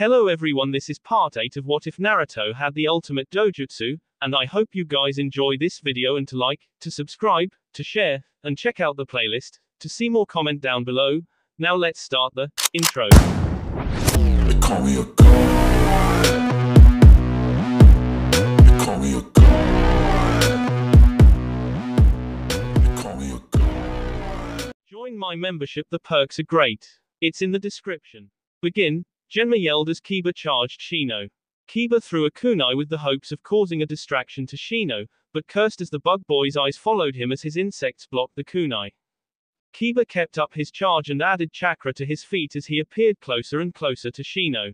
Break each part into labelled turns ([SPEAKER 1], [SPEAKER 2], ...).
[SPEAKER 1] Hello everyone this is part 8 of what if Naruto had the ultimate dojutsu, and I hope you guys enjoy this video and to like, to subscribe, to share, and check out the playlist, to see more comment down below, now let's start the intro. Join my membership the perks are great. It's in the description. Begin, Genma yelled as Kiba charged Shino. Kiba threw a kunai with the hopes of causing a distraction to Shino, but cursed as the bug boy's eyes followed him as his insects blocked the kunai. Kiba kept up his charge and added chakra to his feet as he appeared closer and closer to Shino.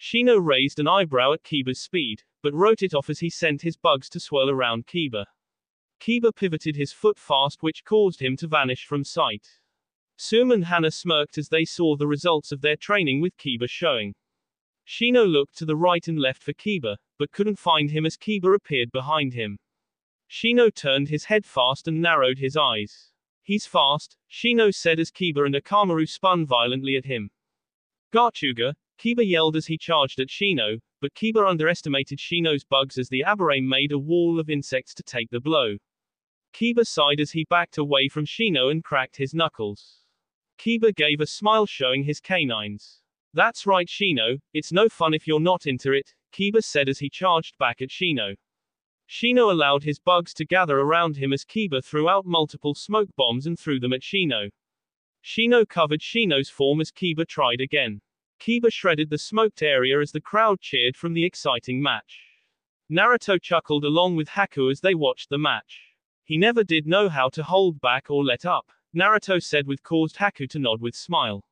[SPEAKER 1] Shino raised an eyebrow at Kiba's speed, but wrote it off as he sent his bugs to swirl around Kiba. Kiba pivoted his foot fast which caused him to vanish from sight. Sum and Hana smirked as they saw the results of their training with Kiba showing. Shino looked to the right and left for Kiba, but couldn't find him as Kiba appeared behind him. Shino turned his head fast and narrowed his eyes. He's fast, Shino said as Kiba and Akamaru spun violently at him. Gatsuuga, Kiba yelled as he charged at Shino, but Kiba underestimated Shino's bugs as the Aburame made a wall of insects to take the blow. Kiba sighed as he backed away from Shino and cracked his knuckles. Kiba gave a smile showing his canines. That's right Shino, it's no fun if you're not into it, Kiba said as he charged back at Shino. Shino allowed his bugs to gather around him as Kiba threw out multiple smoke bombs and threw them at Shino. Shino covered Shino's form as Kiba tried again. Kiba shredded the smoked area as the crowd cheered from the exciting match. Naruto chuckled along with Haku as they watched the match. He never did know how to hold back or let up, Naruto said with caused Haku to nod with smile.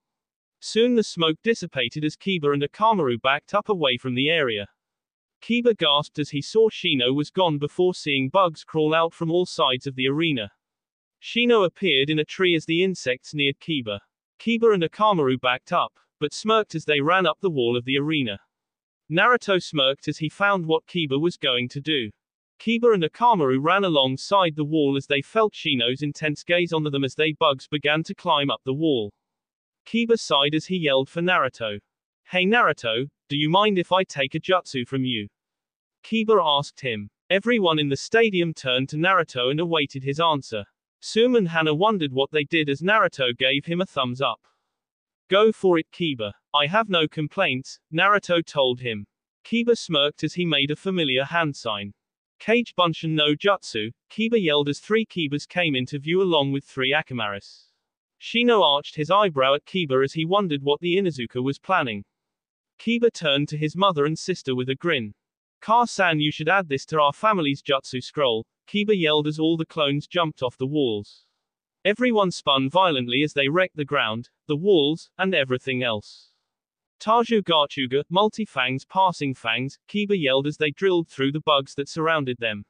[SPEAKER 1] Soon the smoke dissipated as Kiba and Akamaru backed up away from the area. Kiba gasped as he saw Shino was gone before seeing bugs crawl out from all sides of the arena. Shino appeared in a tree as the insects neared Kiba. Kiba and Akamaru backed up, but smirked as they ran up the wall of the arena. Naruto smirked as he found what Kiba was going to do. Kiba and Akamaru ran alongside the wall as they felt Shino's intense gaze on them as they bugs began to climb up the wall. Kiba sighed as he yelled for Naruto. Hey Naruto, do you mind if I take a jutsu from you? Kiba asked him. Everyone in the stadium turned to Naruto and awaited his answer. Sum and Hana wondered what they did as Naruto gave him a thumbs up. Go for it Kiba. I have no complaints, Naruto told him. Kiba smirked as he made a familiar hand sign. Kage Bunshin no Jutsu, Kiba yelled as three Kibas came into view along with three Akamaris. Shino arched his eyebrow at Kiba as he wondered what the Inuzuka was planning. Kiba turned to his mother and sister with a grin. Kaa-san you should add this to our family's jutsu scroll, Kiba yelled as all the clones jumped off the walls. Everyone spun violently as they wrecked the ground, the walls, and everything else. Taju Gatsuuga, multi-fangs passing fangs, Kiba yelled as they drilled through the bugs that surrounded them.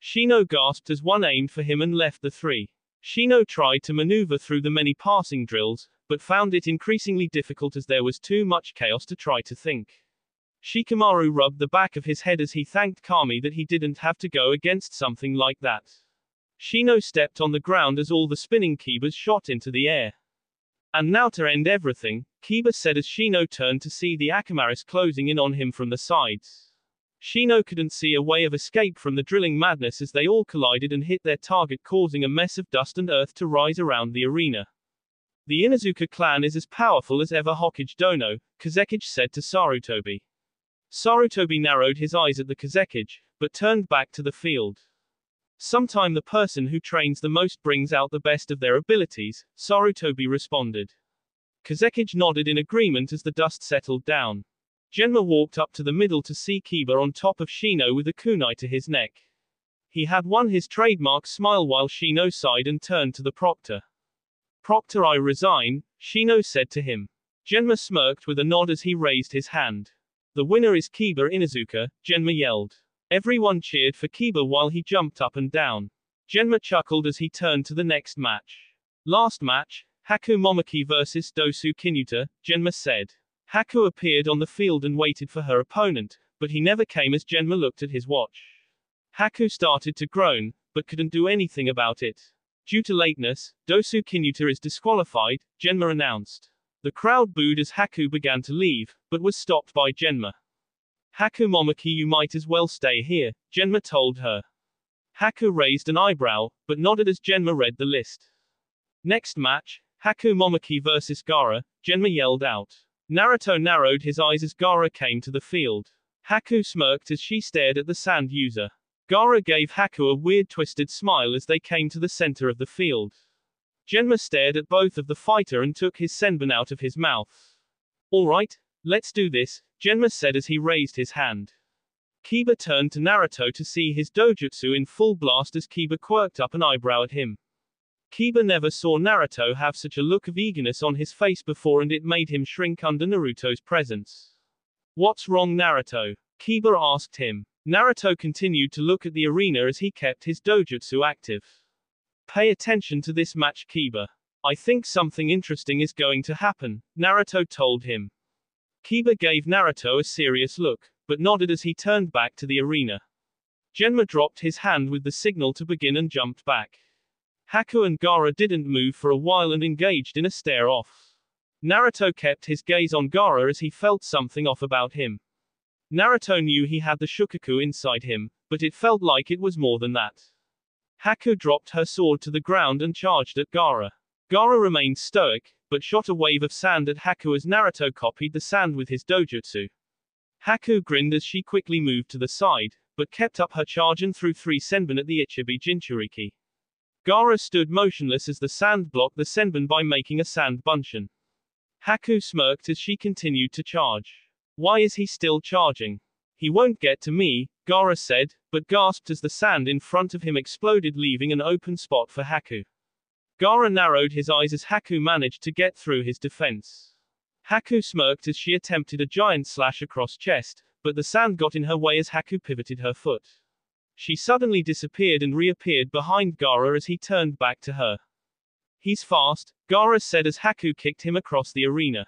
[SPEAKER 1] Shino gasped as one aimed for him and left the three. Shino tried to maneuver through the many passing drills, but found it increasingly difficult as there was too much chaos to try to think. Shikamaru rubbed the back of his head as he thanked Kami that he didn't have to go against something like that. Shino stepped on the ground as all the spinning Kibas shot into the air. And now to end everything, Kiba said as Shino turned to see the Akamaris closing in on him from the sides. Shino couldn't see a way of escape from the drilling madness as they all collided and hit their target causing a mess of dust and earth to rise around the arena. The Inuzuka clan is as powerful as ever Hokage Dono, Kazekage said to Sarutobi. Sarutobi narrowed his eyes at the Kazekage, but turned back to the field. Sometime the person who trains the most brings out the best of their abilities, Sarutobi responded. Kazekage nodded in agreement as the dust settled down. Genma walked up to the middle to see Kiba on top of Shino with a kunai to his neck. He had won his trademark smile while Shino sighed and turned to the proctor. Proctor I resign, Shino said to him. Genma smirked with a nod as he raised his hand. The winner is Kiba Inuzuka, Genma yelled. Everyone cheered for Kiba while he jumped up and down. Genma chuckled as he turned to the next match. Last match, Haku Momochi vs Dosu Kinuta, Genma said. Haku appeared on the field and waited for her opponent, but he never came as Genma looked at his watch. Haku started to groan, but couldn't do anything about it. Due to lateness, Dosu Kinuta is disqualified, Genma announced. The crowd booed as Haku began to leave, but was stopped by Genma. Haku Momochi you might as well stay here, Genma told her. Haku raised an eyebrow, but nodded as Genma read the list. Next match, Haku Momochi vs Gaara, Genma yelled out. Naruto narrowed his eyes as Gaara came to the field. Haku smirked as she stared at the sand user. Gaara gave Haku a weird twisted smile as they came to the center of the field. Genma stared at both of the fighter and took his senbon out of his mouth. Alright, let's do this, Genma said as he raised his hand. Kiba turned to Naruto to see his dojutsu in full blast as Kiba quirked up an eyebrow at him. Kiba never saw Naruto have such a look of eagerness on his face before and it made him shrink under Naruto's presence. What's wrong Naruto? Kiba asked him. Naruto continued to look at the arena as he kept his dojutsu active. Pay attention to this match Kiba. I think something interesting is going to happen, Naruto told him. Kiba gave Naruto a serious look, but nodded as he turned back to the arena. Genma dropped his hand with the signal to begin and jumped back. Haku and Gaara didn't move for a while and engaged in a stare-off. Naruto kept his gaze on Gaara as he felt something off about him. Naruto knew he had the Shukaku inside him, but it felt like it was more than that. Haku dropped her sword to the ground and charged at Gaara. Gaara remained stoic, but shot a wave of sand at Haku as Naruto copied the sand with his dojutsu. Haku grinned as she quickly moved to the side, but kept up her charge and threw three senbon at the Ichibi Jinchuriki. Gaara stood motionless as the sand blocked the senbon by making a sand Bunshin. Haku smirked as she continued to charge. Why is he still charging? He won't get to me, Gaara said, but gasped as the sand in front of him exploded leaving an open spot for Haku. Gaara narrowed his eyes as Haku managed to get through his defense. Haku smirked as she attempted a giant slash across chest, but the sand got in her way as Haku pivoted her foot. She suddenly disappeared and reappeared behind Gaara as he turned back to her. He's fast, Gaara said as Haku kicked him across the arena.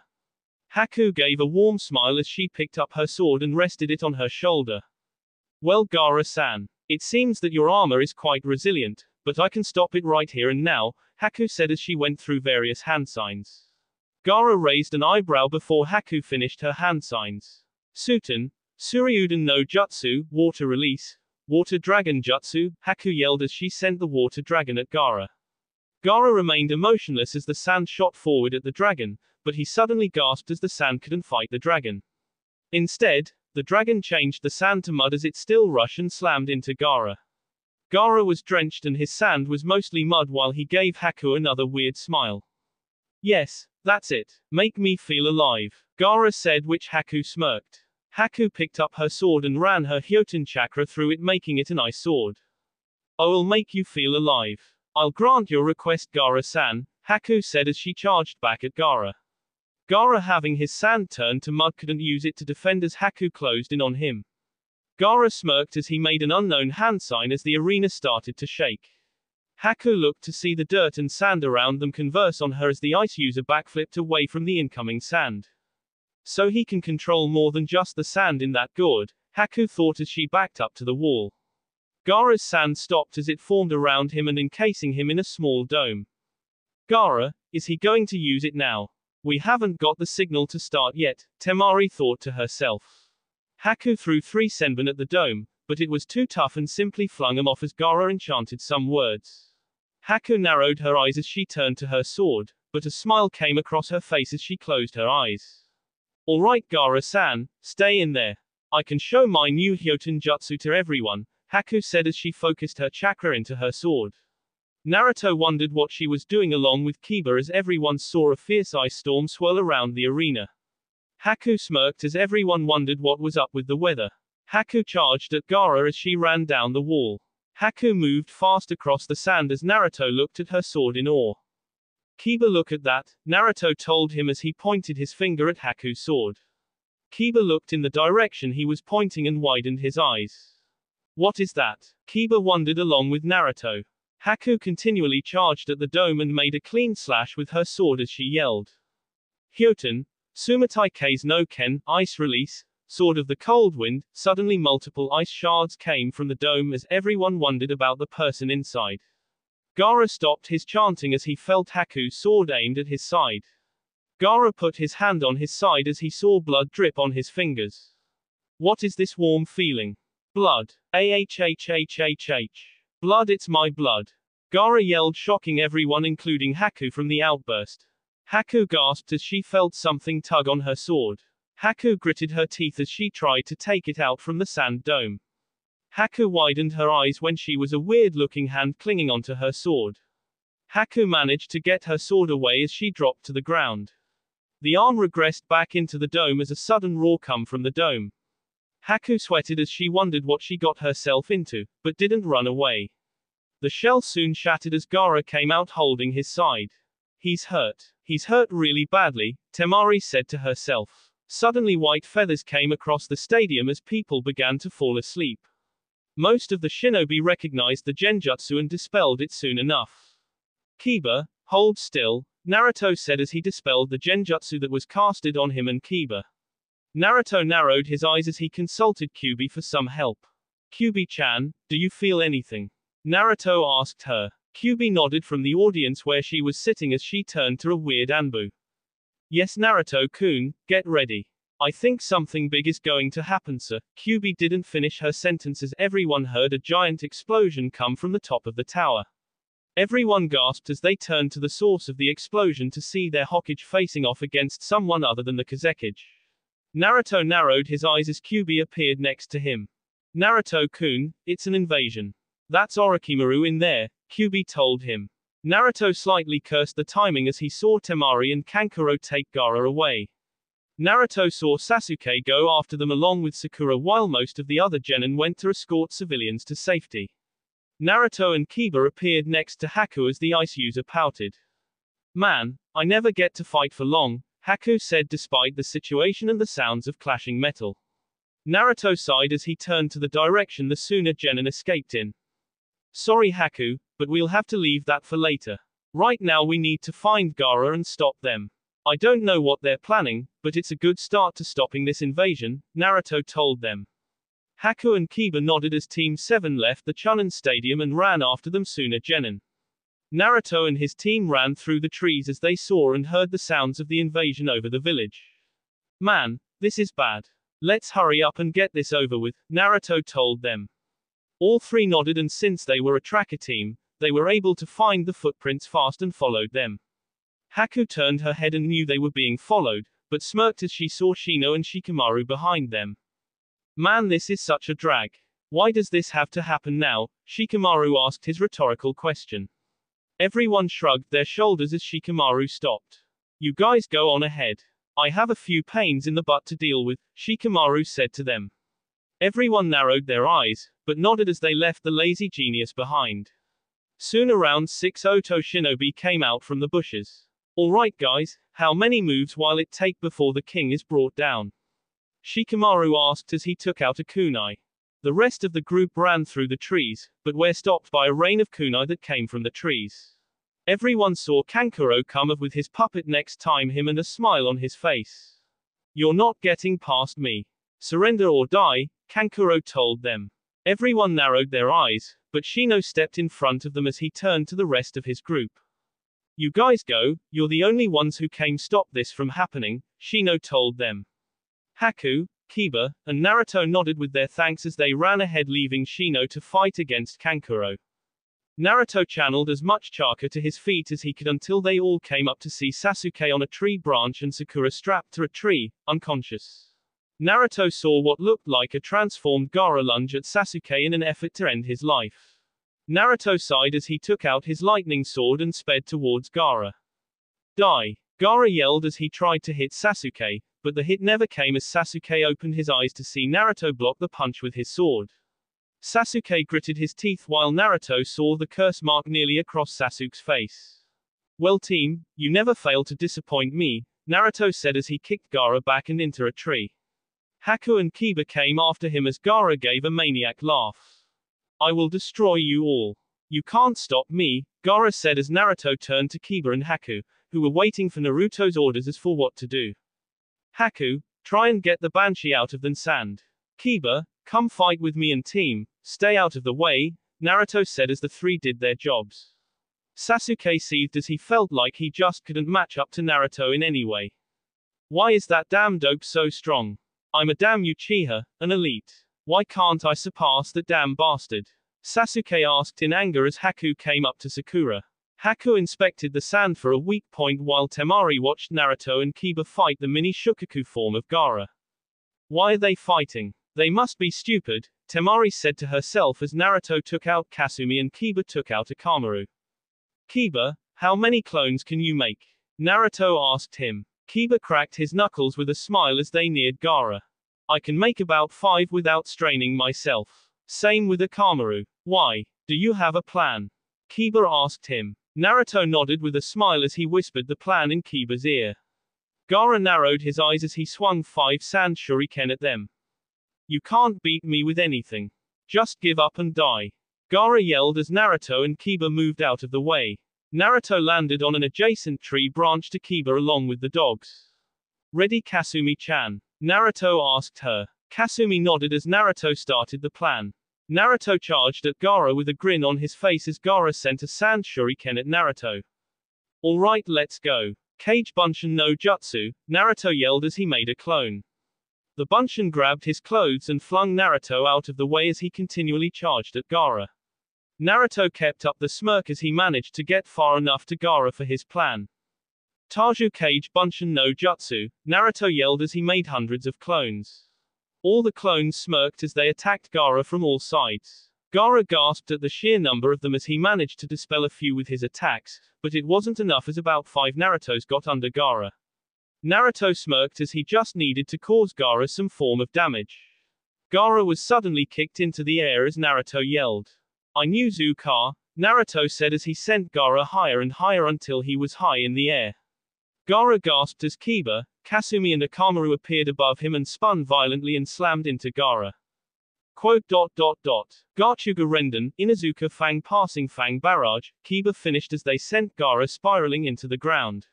[SPEAKER 1] Haku gave a warm smile as she picked up her sword and rested it on her shoulder. Well Gaara-san. It seems that your armor is quite resilient, but I can stop it right here and now, Haku said as she went through various hand signs. Gaara raised an eyebrow before Haku finished her hand signs. Suiton, Suiryudan no Jutsu, Water Release, Water Dragon Jutsu, Haku yelled as she sent the Water Dragon at Gaara. Gaara remained emotionless as the sand shot forward at the dragon, but he suddenly gasped as the sand couldn't fight the dragon. Instead, the dragon changed the sand to mud as it still rushed and slammed into Gaara. Gaara was drenched and his sand was mostly mud while he gave Haku another weird smile. Yes, that's it. Make me feel alive. Gaara said which Haku smirked. Haku picked up her sword and ran her Hyoton chakra through it making it an ice sword. I'll make you feel alive. I'll grant your request Gaara-san, Haku said as she charged back at Gaara. Gaara having his sand turned to mud couldn't use it to defend as Haku closed in on him. Gaara smirked as he made an unknown hand sign as the arena started to shake. Haku looked to see the dirt and sand around them converse on her as the ice user backflipped away from the incoming sand. So he can control more than just the sand in that gourd, Haku thought as she backed up to the wall. Gaara's sand stopped as it formed around him and encasing him in a small dome. Gaara, is he going to use it now? We haven't got the signal to start yet, Temari thought to herself. Haku threw three senbon at the dome, but it was too tough and simply flung them off as Gaara enchanted some words. Haku narrowed her eyes as she turned to her sword, but a smile came across her face as she closed her eyes. Alright Gaara-san, stay in there. I can show my new Hyoton Jutsu to everyone, Haku said as she focused her chakra into her sword. Naruto wondered what she was doing along with Kiba as everyone saw a fierce ice storm swirl around the arena. Haku smirked as everyone wondered what was up with the weather. Haku charged at Gaara as she ran down the wall. Haku moved fast across the sand as Naruto looked at her sword in awe. Kiba look at that, Naruto told him as he pointed his finger at Haku's sword. Kiba looked in the direction he was pointing and widened his eyes. What is that? Kiba wondered along with Naruto. Haku continually charged at the dome and made a clean slash with her sword as she yelled. Hyoton, Sumatai no Ken, ice release, sword of the cold wind, suddenly multiple ice shards came from the dome as everyone wondered about the person inside. Gaara stopped his chanting as he felt Haku's sword aimed at his side. Gaara put his hand on his side as he saw blood drip on his fingers. What is this warm feeling? Blood. AHHHHH. Blood, it's my blood. Gaara yelled, shocking everyone, including Haku, from the outburst. Haku gasped as she felt something tug on her sword. Haku gritted her teeth as she tried to take it out from the sand dome. Haku widened her eyes when she was a weird looking hand clinging onto her sword. Haku managed to get her sword away as she dropped to the ground. The arm regressed back into the dome as a sudden roar come from the dome. Haku sweated as she wondered what she got herself into, but didn't run away. The shell soon shattered as Gaara came out holding his side. He's hurt. He's hurt really badly, Temari said to herself. Suddenly white feathers came across the stadium as people began to fall asleep. Most of the shinobi recognized the genjutsu and dispelled it soon enough. Kiba, hold still, Naruto said as he dispelled the genjutsu that was casted on him and Kiba. Naruto narrowed his eyes as he consulted Kyubi for some help. Kyubi-chan, do you feel anything? Naruto asked her. Kyubi nodded from the audience where she was sitting as she turned to a weird Anbu. Yes Naruto-kun, get ready. I think something big is going to happen sir. Kyubi didn't finish her sentence as everyone heard a giant explosion come from the top of the tower. Everyone gasped as they turned to the source of the explosion to see their Hokage facing off against someone other than the Kazekage. Naruto narrowed his eyes as Kyubi appeared next to him. Naruto-kun, it's an invasion. That's Orochimaru in there, Kyubi told him. Naruto slightly cursed the timing as he saw Temari and Kankuro take Gaara away. Naruto saw Sasuke go after them along with Sakura while most of the other genin went to escort civilians to safety. Naruto and Kiba appeared next to Haku as the ice user pouted. Man, I never get to fight for long, Haku said despite the situation and the sounds of clashing metal. Naruto sighed as he turned to the direction the Suna genin escaped in. Sorry Haku, but we'll have to leave that for later. Right now we need to find Gaara and stop them. I don't know what they're planning, but it's a good start to stopping this invasion, Naruto told them. Haku and Kiba nodded as Team 7 left the Chunin Stadium and ran after them Suna Genin. Naruto and his team ran through the trees as they saw and heard the sounds of the invasion over the village. Man, this is bad. Let's hurry up and get this over with, Naruto told them. All three nodded and since they were a tracker team, they were able to find the footprints fast and followed them. Haku turned her head and knew they were being followed, but smirked as she saw Shino and Shikamaru behind them. Man this is such a drag. Why does this have to happen now? Shikamaru asked his rhetorical question. Everyone shrugged their shoulders as Shikamaru stopped. You guys go on ahead. I have a few pains in the butt to deal with, Shikamaru said to them. Everyone narrowed their eyes, but nodded as they left the lazy genius behind. Soon around six Oto shinobi came out from the bushes. Alright guys, how many moves will it take before the king is brought down? Shikamaru asked as he took out a kunai. The rest of the group ran through the trees, but were stopped by a rain of kunai that came from the trees. Everyone saw Kankuro come up with his puppet next time him and a smile on his face. You're not getting past me. Surrender or die, Kankuro told them. Everyone narrowed their eyes, but Shino stepped in front of them as he turned to the rest of his group. You guys go, you're the only ones who came stop this from happening, Shino told them. Haku, Kiba, and Naruto nodded with their thanks as they ran ahead leaving Shino to fight against Kankuro. Naruto channeled as much chakra to his feet as he could until they all came up to see Sasuke on a tree branch and Sakura strapped to a tree, unconscious. Naruto saw what looked like a transformed Gaara lunge at Sasuke in an effort to end his life. Naruto sighed as he took out his lightning sword and sped towards Gaara. Die! Gaara yelled as he tried to hit Sasuke, but the hit never came as Sasuke opened his eyes to see Naruto block the punch with his sword. Sasuke gritted his teeth while Naruto saw the curse mark nearly across Sasuke's face. Well team, you never fail to disappoint me, Naruto said as he kicked Gaara back and into a tree. Haku and Kiba came after him as Gaara gave a maniac laugh. I will destroy you all. You can't stop me, Gaara said as Naruto turned to Kiba and Haku, who were waiting for Naruto's orders as for what to do. Haku, try and get the Banshee out of the sand. Kiba, come fight with me and team, stay out of the way, Naruto said as the three did their jobs. Sasuke seethed as he felt like he just couldn't match up to Naruto in any way. Why is that damn dope so strong? I'm a damn Uchiha, an elite. Why can't I surpass that damn bastard? Sasuke asked in anger as Haku came up to Sakura. Haku inspected the sand for a weak point while Temari watched Naruto and Kiba fight the mini Shukaku form of Gaara. Why are they fighting? They must be stupid, Temari said to herself as Naruto took out Kasumi and Kiba took out Akamaru. Kiba, how many clones can you make? Naruto asked him. Kiba cracked his knuckles with a smile as they neared Gaara. I can make about five without straining myself. Same with Akamaru. Why? Do you have a plan? Kiba asked him. Naruto nodded with a smile as he whispered the plan in Kiba's ear. Gaara narrowed his eyes as he swung five sand shuriken at them. You can't beat me with anything. Just give up and die. Gaara yelled as Naruto and Kiba moved out of the way. Naruto landed on an adjacent tree branch to Kiba along with the dogs. Ready Kasumi-chan? Naruto asked her. Kasumi nodded as Naruto started the plan. Naruto charged at Gaara with a grin on his face as Gaara sent a sand shuriken at Naruto. Alright let's go. Kage Bunshin no Jutsu, Naruto yelled as he made a clone. The Bunshin grabbed his clothes and flung Naruto out of the way as he continually charged at Gaara. Naruto kept up the smirk as he managed to get far enough to Gaara for his plan. Taju Kage Bunshin no Jutsu, Naruto yelled as he made hundreds of clones. All the clones smirked as they attacked Gaara from all sides. Gaara gasped at the sheer number of them as he managed to dispel a few with his attacks, but it wasn't enough as about five Narutos got under Gaara. Naruto smirked as he just needed to cause Gaara some form of damage. Gaara was suddenly kicked into the air as Naruto yelled. Inuzuka, Naruto said as he sent Gaara higher and higher until he was high in the air. Gaara gasped as Kiba, Kasumi and Akamaru appeared above him and spun violently and slammed into Gaara. Quote dot dot dot. Rendan, Inuzuka Fang passing Fang barrage, Kiba finished as they sent Gaara spiraling into the ground.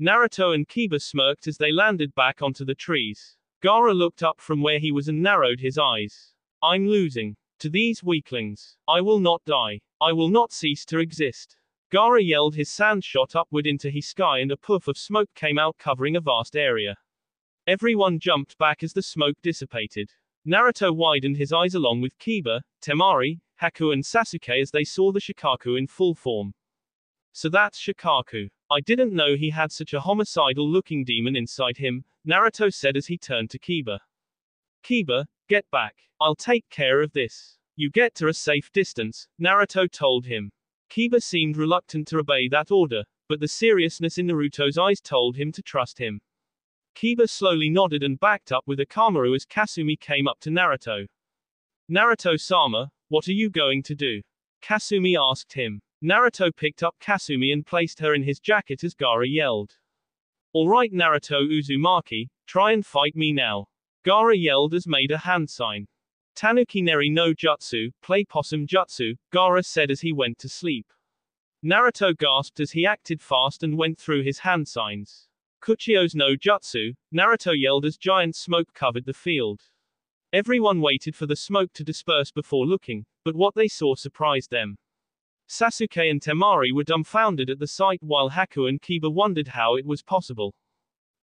[SPEAKER 1] Naruto and Kiba smirked as they landed back onto the trees. Gaara looked up from where he was and narrowed his eyes. I'm losing. To these weaklings. I will not die. I will not cease to exist. Gaara yelled his sand shot upward into his sky and a puff of smoke came out covering a vast area. Everyone jumped back as the smoke dissipated. Naruto widened his eyes along with Kiba, Temari, Haku and Sasuke as they saw the Shukaku in full form. So that's Shukaku. I didn't know he had such a homicidal looking demon inside him, Naruto said as he turned to Kiba. Kiba, get back. I'll take care of this. You get to a safe distance, Naruto told him. Kiba seemed reluctant to obey that order, but the seriousness in Naruto's eyes told him to trust him. Kiba slowly nodded and backed up with Akamaru as Kasumi came up to Naruto. Naruto-sama, what are you going to do? Kasumi asked him. Naruto picked up Kasumi and placed her in his jacket as Gaara yelled. Alright Naruto Uzumaki, try and fight me now. Gaara yelled as made a hand sign. Tanuki Neiri no Jutsu, play possum jutsu, Gaara said as he went to sleep. Naruto gasped as he acted fast and went through his hand signs. Kuchiyose no Jutsu, Naruto yelled as giant smoke covered the field. Everyone waited for the smoke to disperse before looking, but what they saw surprised them. Sasuke and Temari were dumbfounded at the sight while Haku and Kiba wondered how it was possible.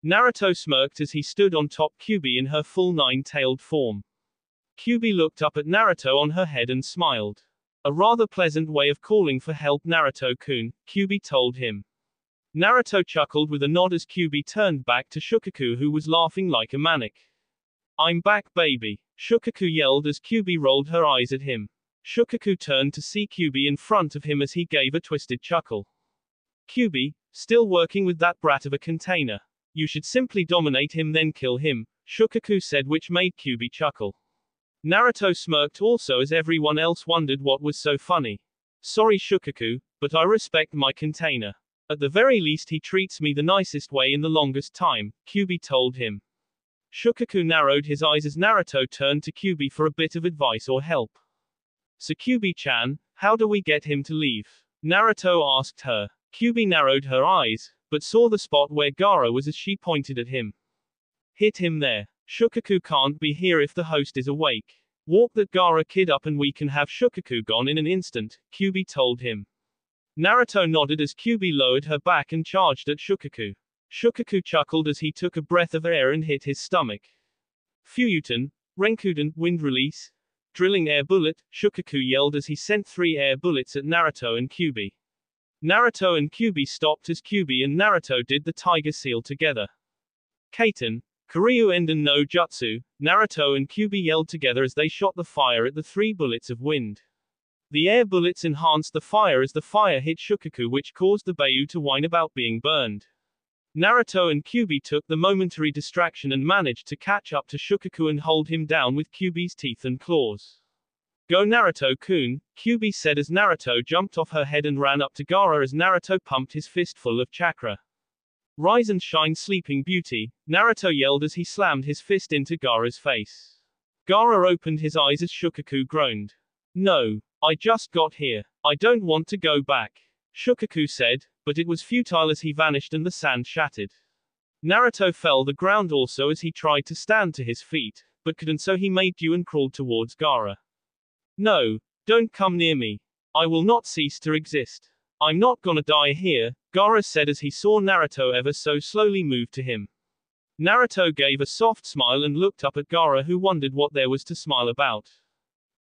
[SPEAKER 1] Naruto smirked as he stood on top Kyubi in her full nine-tailed form. Kyubi looked up at Naruto on her head and smiled. A rather pleasant way of calling for help Naruto-kun, Kyubi told him. Naruto chuckled with a nod as Kyubi turned back to Shukaku who was laughing like a maniac. I'm back baby. Shukaku yelled as Kyubi rolled her eyes at him. Shukaku turned to see Kyubi in front of him as he gave a twisted chuckle. Kyubi, still working with that brat of a container. You should simply dominate him then kill him, Shukaku said which made Kyubi chuckle. Naruto smirked also as everyone else wondered what was so funny. Sorry Shukaku, but I respect my container. At the very least he treats me the nicest way in the longest time, Kyubi told him. Shukaku narrowed his eyes as Naruto turned to Kyubi for a bit of advice or help. So Kyubi-chan, how do we get him to leave? Naruto asked her. Kyubi narrowed her eyes, but saw the spot where Gaara was as she pointed at him. Hit him there. Shukaku can't be here if the host is awake. Walk that Gaara kid up and we can have Shukaku gone in an instant, Kyubi told him. Naruto nodded as Kyubi lowered her back and charged at Shukaku. Shukaku chuckled as he took a breath of air and hit his stomach. Futon, Renkudan, wind release, drilling air bullet, Shukaku yelled as he sent three air bullets at Naruto and Kyubi. Naruto and Kyubi stopped as Kyubi and Naruto did the Tiger Seal together. Katon, Karyu Endan no Jutsu, Naruto and Kyubi yelled together as they shot the fire at the three bullets of wind. The air bullets enhanced the fire as the fire hit Shukaku which caused the Biju to whine about being burned. Naruto and Kyubi took the momentary distraction and managed to catch up to Shukaku and hold him down with Kyubi's teeth and claws. Go Naruto-kun, Kyubi said as Naruto jumped off her head and ran up to Gaara as Naruto pumped his fistful of chakra. Rise and shine sleeping beauty, Naruto yelled as he slammed his fist into Gaara's face. Gaara opened his eyes as Shukaku groaned. No. I just got here. I don't want to go back. Shukaku said, but it was futile as he vanished and the sand shattered. Naruto fell the ground also as he tried to stand to his feet, but couldn't so he made due and crawled towards Gaara. No, don't come near me. I will not cease to exist. I'm not gonna die here, Gaara said as he saw Naruto ever so slowly move to him. Naruto gave a soft smile and looked up at Gaara who wondered what there was to smile about.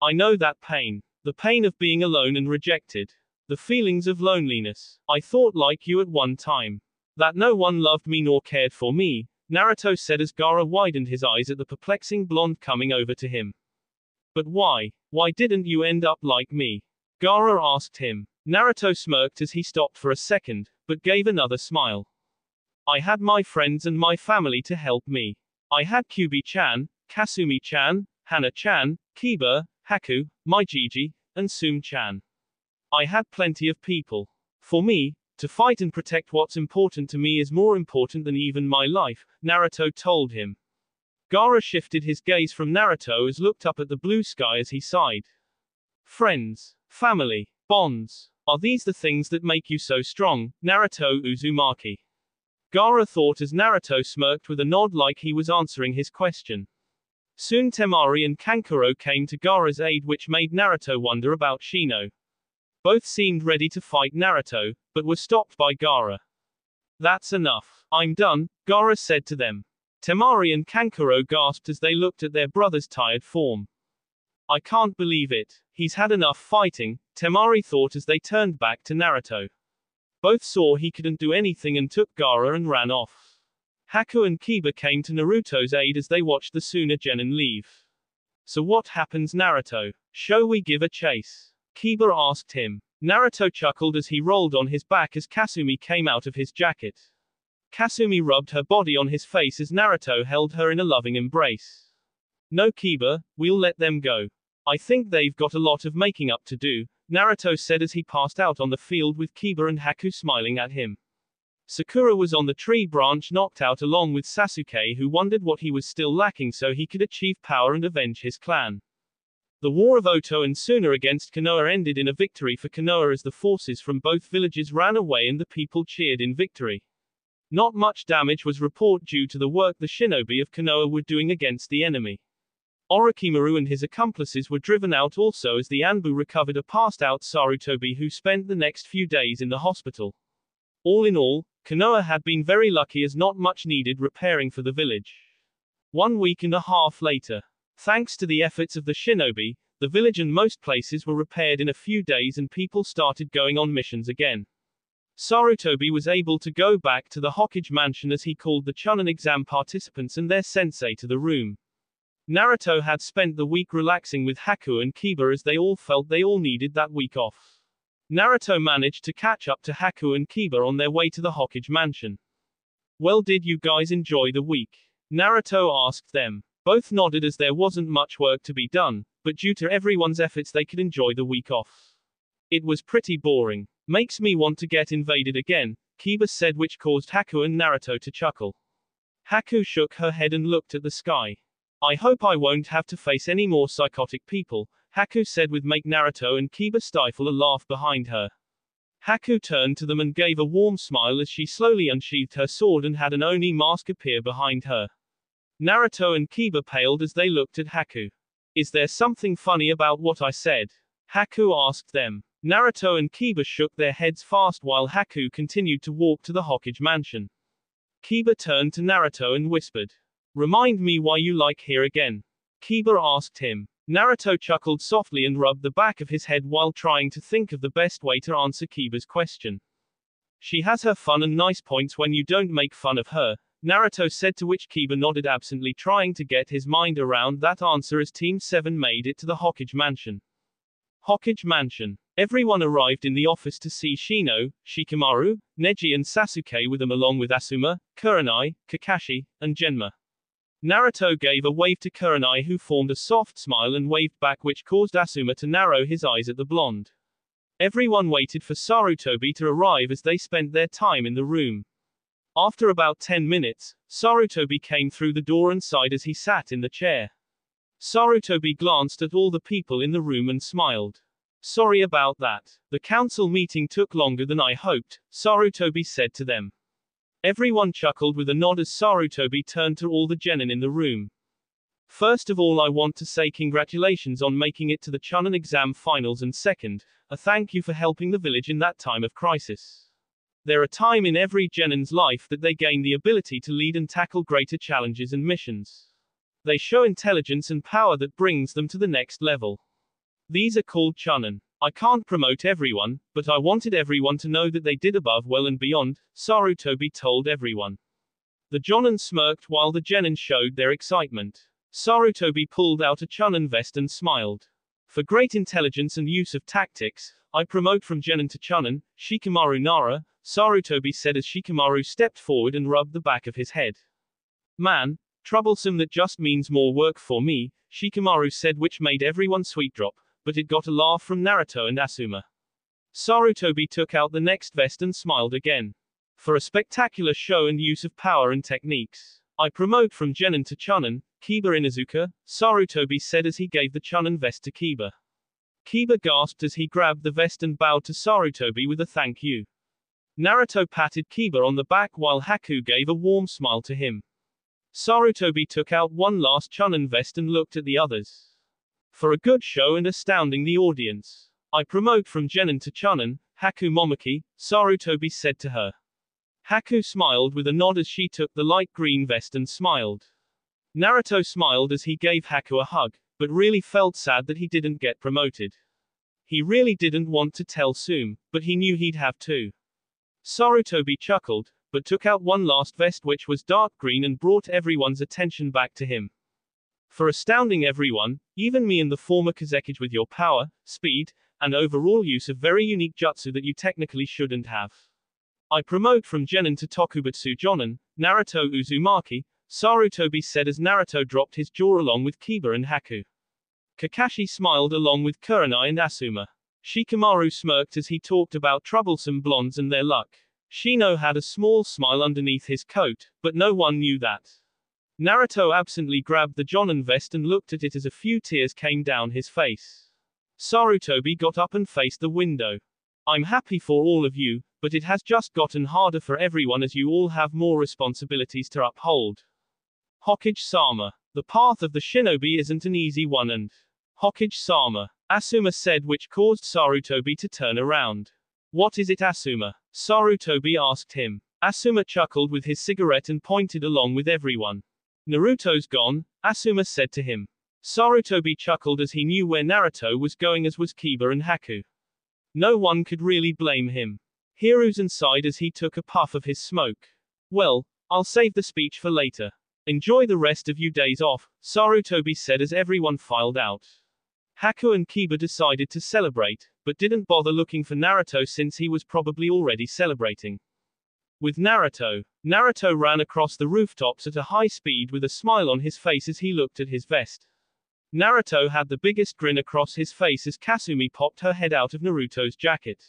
[SPEAKER 1] I know that pain. The pain of being alone and rejected. The feelings of loneliness. I thought like you at one time. That no one loved me nor cared for me, Naruto said as Gaara widened his eyes at the perplexing blonde coming over to him. But why? Why didn't you end up like me? Gaara asked him. Naruto smirked as he stopped for a second, but gave another smile. I had my friends and my family to help me. I had Kyubi-chan, Kasumi-chan, Hana-chan, Kiba, Haku, Mijiji, and Sum-chan. I had plenty of people. For me, to fight and protect what's important to me is more important than even my life, Naruto told him. Gaara shifted his gaze from Naruto as looked up at the blue sky as he sighed. Friends, family, bonds, are these the things that make you so strong, Naruto Uzumaki? Gaara thought as Naruto smirked with a nod like he was answering his question. Soon Temari and Kankuro came to Gaara's aid which made Naruto wonder about Shino. Both seemed ready to fight Naruto, but were stopped by Gaara. That's enough. I'm done, Gaara said to them. Temari and Kankuro gasped as they looked at their brother's tired form. I can't believe it. He's had enough fighting, Temari thought as they turned back to Naruto. Both saw he couldn't do anything and took Gaara and ran off. Haku and Kiba came to Naruto's aid as they watched the Suna Genin leave. So what happens Naruto? Shall we give a chase? Kiba asked him. Naruto chuckled as he rolled on his back as Kasumi came out of his jacket. Kasumi rubbed her body on his face as Naruto held her in a loving embrace. No Kiba, we'll let them go. I think they've got a lot of making up to do, Naruto said as he passed out on the field with Kiba and Haku smiling at him. Sakura was on the tree branch knocked out along with Sasuke who wondered what he was still lacking so he could achieve power and avenge his clan. The war of Oto and Suna against Konoha ended in a victory for Konoha as the forces from both villages ran away and the people cheered in victory. Not much damage was reported due to the work the shinobi of Konoha were doing against the enemy. Orochimaru and his accomplices were driven out also as the Anbu recovered a passed out Sarutobi who spent the next few days in the hospital. All in all, Konoha had been very lucky as not much needed repairing for the village. One week and a half later, Thanks to the efforts of the shinobi, the village and most places were repaired in a few days and people started going on missions again. Sarutobi was able to go back to the Hokage mansion as he called the Chunin exam participants and their sensei to the room. Naruto had spent the week relaxing with Haku and Kiba as they all felt they all needed that week off. Naruto managed to catch up to Haku and Kiba on their way to the Hokage mansion. Well did you guys enjoy the week? Naruto asked them. Both nodded as there wasn't much work to be done, but due to everyone's efforts they could enjoy the week off. It was pretty boring. Makes me want to get invaded again, Kiba said which caused Haku and Naruto to chuckle. Haku shook her head and looked at the sky. I hope I won't have to face any more psychotic people, Haku said with make Naruto and Kiba stifle a laugh behind her. Haku turned to them and gave a warm smile as she slowly unsheathed her sword and had an Oni mask appear behind her. Naruto and Kiba paled as they looked at Haku. Is there something funny about what I said? Haku asked them. Naruto and Kiba shook their heads fast while Haku continued to walk to the Hokage mansion. Kiba turned to Naruto and whispered, Remind me why you like here again. Kiba asked him. Naruto chuckled softly and rubbed the back of his head while trying to think of the best way to answer Kiba's question. She has her fun and nice points when you don't make fun of her, Naruto said to which Kiba nodded absently trying to get his mind around that answer as Team 7 made it to the Hokage mansion. Hokage mansion. Everyone arrived in the office to see Shino, Shikamaru, Neji and Sasuke with them along with Asuma, Kurenai, Kakashi, and Genma. Naruto gave a wave to Kurenai who formed a soft smile and waved back which caused Asuma to narrow his eyes at the blonde. Everyone waited for Sarutobi to arrive as they spent their time in the room. After about 10 minutes, Sarutobi came through the door and sighed as he sat in the chair. Sarutobi glanced at all the people in the room and smiled. Sorry about that. The council meeting took longer than I hoped, Sarutobi said to them. Everyone chuckled with a nod as Sarutobi turned to all the genin in the room. First of all I want to say congratulations on making it to the Chunin exam finals and second, a thank you for helping the village in that time of crisis. There are time in every genin's life that they gain the ability to lead and tackle greater challenges and missions. They show intelligence and power that brings them to the next level. These are called Chunin. I can't promote everyone, but I wanted everyone to know that they did above well and beyond, Sarutobi told everyone. The Jonin smirked while the Genin showed their excitement. Sarutobi pulled out a Chunin vest and smiled. For great intelligence and use of tactics, I promote from Genin to Chunin, Shikamaru Nara, Sarutobi said as Shikamaru stepped forward and rubbed the back of his head. Man, troublesome that just means more work for me, Shikamaru said which made everyone sweet drop, but it got a laugh from Naruto and Asuma. Sarutobi took out the next vest and smiled again. For a spectacular show and use of power and techniques. I promote from Genin to Chunin, Kiba Inuzuka, Sarutobi said as he gave the Chunin vest to Kiba. Kiba gasped as he grabbed the vest and bowed to Sarutobi with a thank you. Naruto patted Kiba on the back while Haku gave a warm smile to him. Sarutobi took out one last Chunin vest and looked at the others. For a good show and astounding the audience. I promote from Genin to Chunin, Haku Momochi, Sarutobi said to her. Haku smiled with a nod as she took the light green vest and smiled. Naruto smiled as he gave Haku a hug, but really felt sad that he didn't get promoted. He really didn't want to tell Tsume, but he knew he'd have to. Sarutobi chuckled, but took out one last vest which was dark green and brought everyone's attention back to him. For astounding everyone, even me and the former Kazekage with your power, speed, and overall use of very unique jutsu that you technically shouldn't have. I promote from Genin to Tokubetsu Jonin, Naruto Uzumaki, Sarutobi said as Naruto dropped his jaw along with Kiba and Haku. Kakashi smiled along with Kurenai and Asuma. Shikamaru smirked as he talked about troublesome blondes and their luck. Shino had a small smile underneath his coat, but no one knew that. Naruto absently grabbed the Jonin vest and looked at it as a few tears came down his face. Sarutobi got up and faced the window. I'm happy for all of you, but it has just gotten harder for everyone as you all have more responsibilities to uphold. Hokage Sama. The path of the shinobi isn't an easy one and Hokage Sama. Asuma said which caused Sarutobi to turn around. What is it Asuma? Sarutobi asked him. Asuma chuckled with his cigarette and pointed along with everyone. Naruto's gone, Asuma said to him. Sarutobi chuckled as he knew where Naruto was going as was Kiba and Haku. No one could really blame him. Hiruzen sighed as he took a puff of his smoke. Well, I'll save the speech for later. Enjoy the rest of you days off, Sarutobi said as everyone filed out. Haku and Kiba decided to celebrate, but didn't bother looking for Naruto since he was probably already celebrating. With Naruto, Naruto ran across the rooftops at a high speed with a smile on his face as he looked at his vest. Naruto had the biggest grin across his face as Kasumi popped her head out of Naruto's jacket.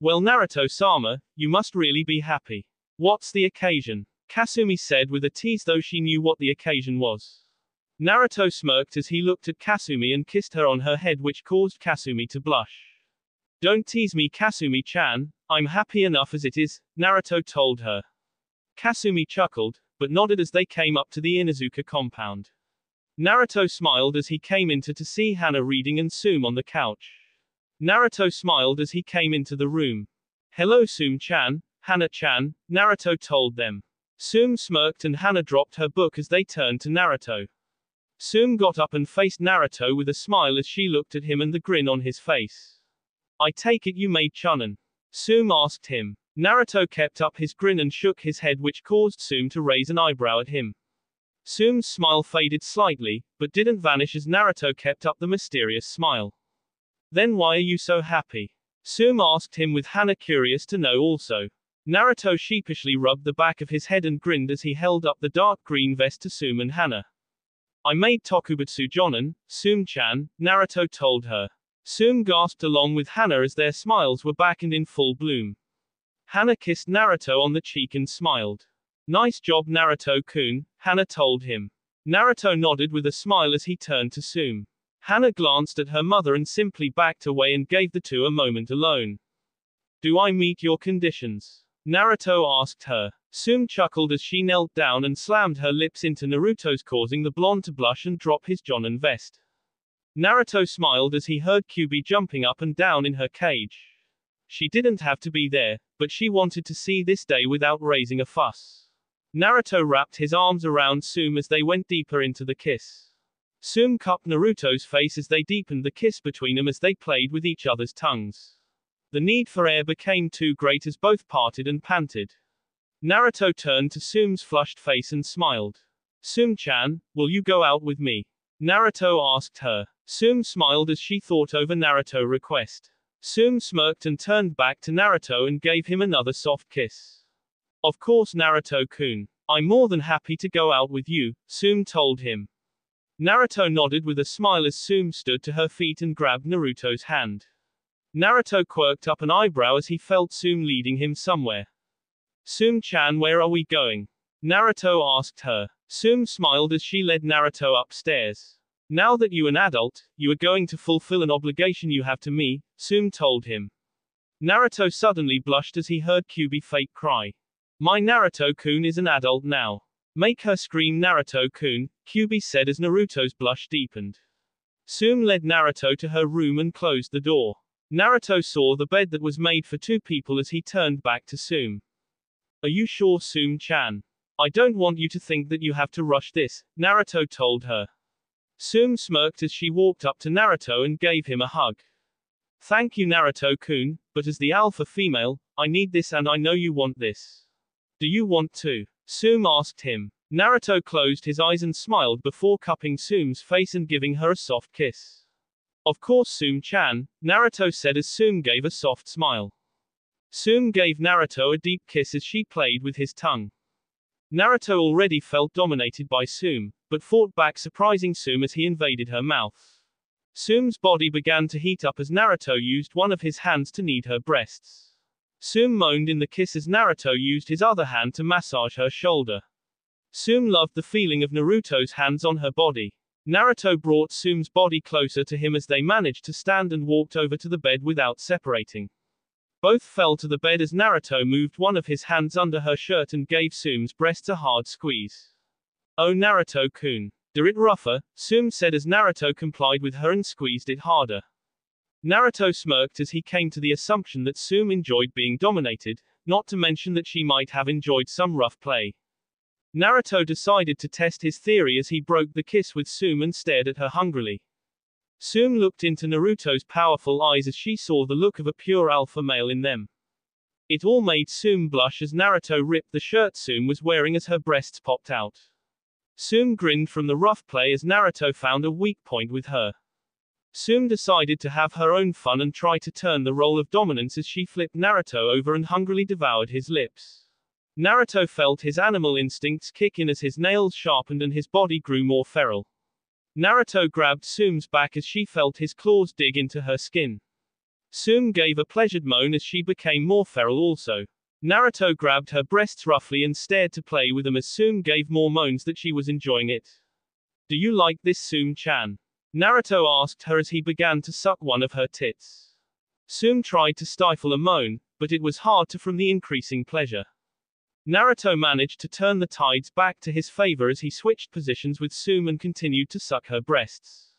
[SPEAKER 1] Well Naruto-sama, you must really be happy. What's the occasion? Kasumi said with a tease though she knew what the occasion was. Naruto smirked as he looked at Kasumi and kissed her on her head which caused Kasumi to blush. Don't tease me Kasumi-chan, I'm happy enough as it is, Naruto told her. Kasumi chuckled, but nodded as they came up to the Inuzuka compound. Naruto smiled as he came into to see Hana reading and Tsume on the couch. Naruto smiled as he came into the room. Hello Sum-chan, Hana-chan, Naruto told them. Sum smirked and Hana dropped her book as they turned to Naruto. Sum got up and faced Naruto with a smile as she looked at him and the grin on his face. I take it you made Chunin. Sum asked him. Naruto kept up his grin and shook his head which caused Sum to raise an eyebrow at him. Sum's smile faded slightly, but didn't vanish as Naruto kept up the mysterious smile. Then why are you so happy? Sum asked him with Hana curious to know also. Naruto sheepishly rubbed the back of his head and grinned as he held up the dark green vest to Sum and Hana. I made Tokubetsu Jonin, Sum-chan, Naruto told her. Sum gasped along with Hana as their smiles were back and in full bloom. Hana kissed Naruto on the cheek and smiled. Nice job Naruto-kun, Hana told him. Naruto nodded with a smile as he turned to Sum. Hana glanced at her mother and simply backed away and gave the two a moment alone. Do I meet your conditions? Naruto asked her. Sum chuckled as she knelt down and slammed her lips into Naruto's causing the blonde to blush and drop his Jonin vest. Naruto smiled as he heard Kyubi jumping up and down in her cage. She didn't have to be there, but she wanted to see this day without raising a fuss. Naruto wrapped his arms around Sum as they went deeper into the kiss. Sum cupped Naruto's face as they deepened the kiss between them as they played with each other's tongues. The need for air became too great as both parted and panted. Naruto turned to Sum's flushed face and smiled. Sum-chan, will you go out with me? Naruto asked her. Sum smiled as she thought over Naruto's request. Sum smirked and turned back to Naruto and gave him another soft kiss. Of course Naruto-kun. I'm more than happy to go out with you, Sum told him. Naruto nodded with a smile as Sum stood to her feet and grabbed Naruto's hand. Naruto quirked up an eyebrow as he felt Sum leading him somewhere. Sum-chan where are we going? Naruto asked her. Sum smiled as she led Naruto upstairs. Now that you an adult, you are going to fulfill an obligation you have to me, Sum told him. Naruto suddenly blushed as he heard Kyubi fake cry. My Naruto-kun is an adult now. Make her scream Naruto-kun, Kyubi said as Naruto's blush deepened. Sum led Naruto to her room and closed the door. Naruto saw the bed that was made for two people as he turned back to Sum. Are you sure Sum-chan? I don't want you to think that you have to rush this, Naruto told her. Sum smirked as she walked up to Naruto and gave him a hug. Thank you Naruto-kun, but as the alpha female, I need this and I know you want this. Do you want to? Sum asked him. Naruto closed his eyes and smiled before cupping Sum's face and giving her a soft kiss. Of course Sum-chan, Naruto said as Sum gave a soft smile. Sum gave Naruto a deep kiss as she played with his tongue. Naruto already felt dominated by Sum, but fought back surprising Sum as he invaded her mouth. Sum's body began to heat up as Naruto used one of his hands to knead her breasts. Sum moaned in the kiss as Naruto used his other hand to massage her shoulder. Sum loved the feeling of Naruto's hands on her body. Naruto brought Sum's body closer to him as they managed to stand and walked over to the bed without separating. Both fell to the bed as Naruto moved one of his hands under her shirt and gave Sum's breasts a hard squeeze. Oh Naruto-kun. Do it rougher, Sum said as Naruto complied with her and squeezed it harder. Naruto smirked as he came to the assumption that Sum enjoyed being dominated, not to mention that she might have enjoyed some rough play. Naruto decided to test his theory as he broke the kiss with Sum and stared at her hungrily. Sum looked into Naruto's powerful eyes as she saw the look of a pure alpha male in them. It all made Sum blush as Naruto ripped the shirt Sum was wearing as her breasts popped out. Sum grinned from the rough play as Naruto found a weak point with her. Sum decided to have her own fun and try to turn the role of dominance as she flipped Naruto over and hungrily devoured his lips. Naruto felt his animal instincts kick in as his nails sharpened and his body grew more feral. Naruto grabbed Sum's back as she felt his claws dig into her skin. Sum gave a pleasured moan as she became more feral also. Naruto grabbed her breasts roughly and stared to play with them as Sum gave more moans that she was enjoying it. Do you like this Sum-chan? Naruto asked her as he began to suck one of her tits. Sum tried to stifle a moan, but it was hard to from the increasing pleasure. Naruto managed to turn the tides back to his favor as he switched positions with Sum and continued to suck her breasts.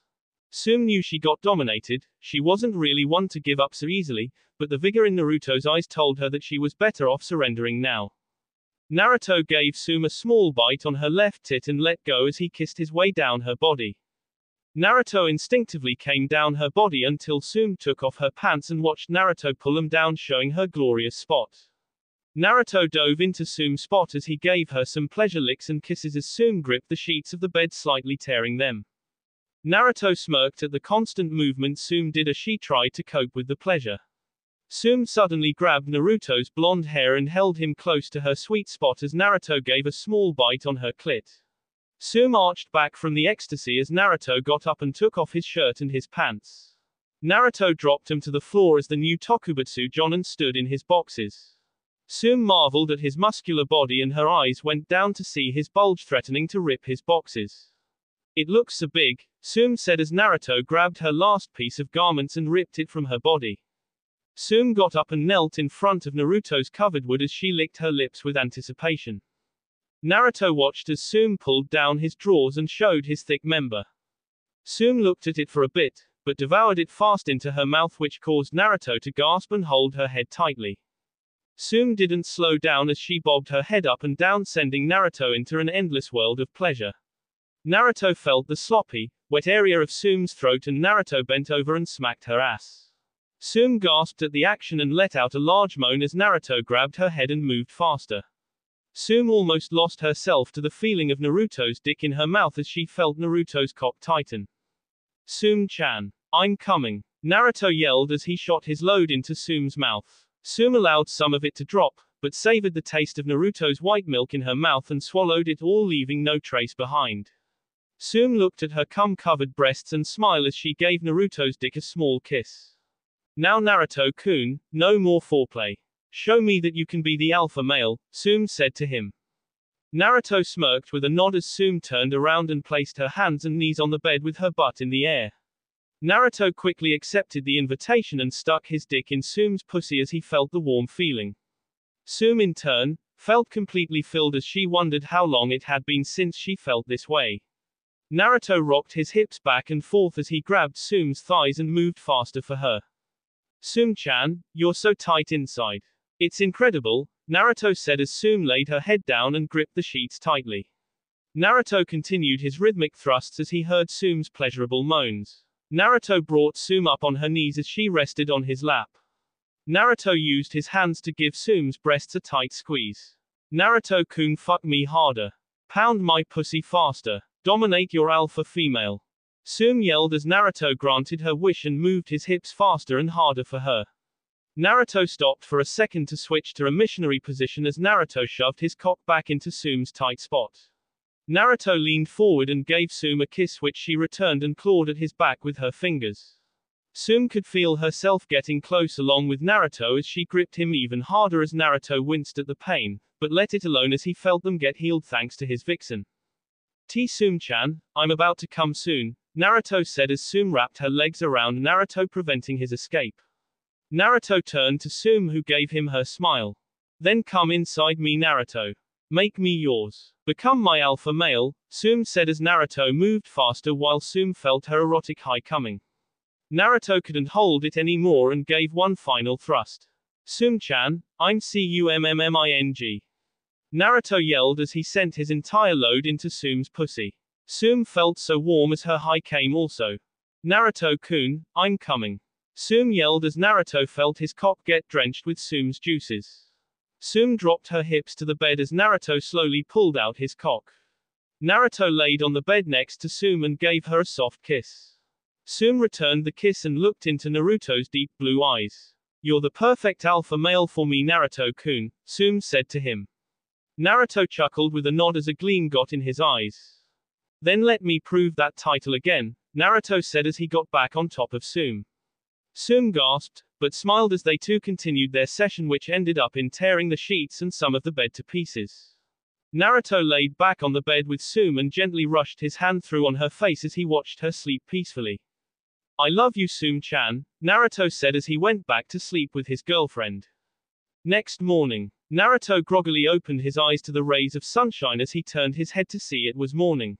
[SPEAKER 1] Sum knew she got dominated, she wasn't really one to give up so easily, but the vigor in Naruto's eyes told her that she was better off surrendering now. Naruto gave Sum a small bite on her left tit and let go as he kissed his way down her body. Naruto instinctively came down her body until Sum took off her pants and watched Naruto pull them down showing her glorious spot. Naruto dove into Sum's spot as he gave her some pleasure licks and kisses as Sum gripped the sheets of the bed slightly tearing them. Naruto smirked at the constant movement Sum did as she tried to cope with the pleasure. Sum suddenly grabbed Naruto's blonde hair and held him close to her sweet spot as Naruto gave a small bite on her clit. Sum arched back from the ecstasy as Naruto got up and took off his shirt and his pants. Naruto dropped him to the floor as the new Tokubetsu Jonin stood in his boxes. Sum marveled at his muscular body and her eyes went down to see his bulge threatening to rip his boxes. It looks so big, Sum said as Naruto grabbed her last piece of garments and ripped it from her body. Sum got up and knelt in front of Naruto's covered wood as she licked her lips with anticipation. Naruto watched as Sum pulled down his drawers and showed his thick member. Sum looked at it for a bit, but devoured it fast into her mouth which caused Naruto to gasp and hold her head tightly. Sum didn't slow down as she bobbed her head up and down sending Naruto into an endless world of pleasure. Naruto felt the sloppy, wet area of Sum's throat and Naruto bent over and smacked her ass. Sum gasped at the action and let out a large moan as Naruto grabbed her head and moved faster. Sum almost lost herself to the feeling of Naruto's dick in her mouth as she felt Naruto's cock tighten. Sum-chan. I'm coming. Naruto yelled as he shot his load into Sum's mouth. Sum allowed some of it to drop, but savored the taste of Naruto's white milk in her mouth and swallowed it all leaving no trace behind. Sum looked at her cum-covered breasts and smiled as she gave Naruto's dick a small kiss. Now Naruto-kun, no more foreplay. Show me that you can be the alpha male, Sum said to him. Naruto smirked with a nod as Sum turned around and placed her hands and knees on the bed with her butt in the air. Naruto quickly accepted the invitation and stuck his dick in Soom's pussy as he felt the warm feeling. Soom in turn, felt completely filled as she wondered how long it had been since she felt this way. Naruto rocked his hips back and forth as he grabbed Soom's thighs and moved faster for her. Soom-chan, you're so tight inside. It's incredible, Naruto said as Soom laid her head down and gripped the sheets tightly. Naruto continued his rhythmic thrusts as he heard Soom's pleasurable moans. Naruto brought Soom up on her knees as she rested on his lap. Naruto used his hands to give Soom's breasts a tight squeeze. Naruto-kun fuck me harder. Pound my pussy faster. Dominate your alpha female. Sum yelled as Naruto granted her wish and moved his hips faster and harder for her. Naruto stopped for a second to switch to a missionary position as Naruto shoved his cock back into Sum's tight spot. Naruto leaned forward and gave Sum a kiss which she returned and clawed at his back with her fingers. Sum could feel herself getting close along with Naruto as she gripped him even harder as Naruto winced at the pain, but let it alone as he felt them get healed thanks to his vixen. T Sum-chan, I'm about to come soon, Naruto said as Sum wrapped her legs around Naruto preventing his escape. Naruto turned to Sum who gave him her smile. Then come inside me Naruto. Make me yours. Become my alpha male, Sum said as Naruto moved faster while Sum felt her erotic high coming. Naruto couldn't hold it anymore and gave one final thrust. Sum-chan, I'm C-U-M-M-M-I-N-G. Naruto yelled as he sent his entire load into Sum's pussy. Sum felt so warm as her high came also. Naruto-kun, I'm coming. Sum yelled as Naruto felt his cock get drenched with Sum's juices. Sum dropped her hips to the bed as Naruto slowly pulled out his cock. Naruto laid on the bed next to Sum and gave her a soft kiss. Sum returned the kiss and looked into Naruto's deep blue eyes. You're the perfect alpha male for me Naruto-kun, Sum said to him. Naruto chuckled with a nod as a gleam got in his eyes. Then let me prove that title again, Naruto said as he got back on top of Sum. Sum gasped, but smiled as they two continued their session which ended up in tearing the sheets and some of the bed to pieces. Naruto laid back on the bed with Sum and gently rushed his hand through on her face as he watched her sleep peacefully. I love you Sum-chan, Naruto said as he went back to sleep with his girlfriend. Next morning, Naruto groggily opened his eyes to the rays of sunshine as he turned his head to see it was morning.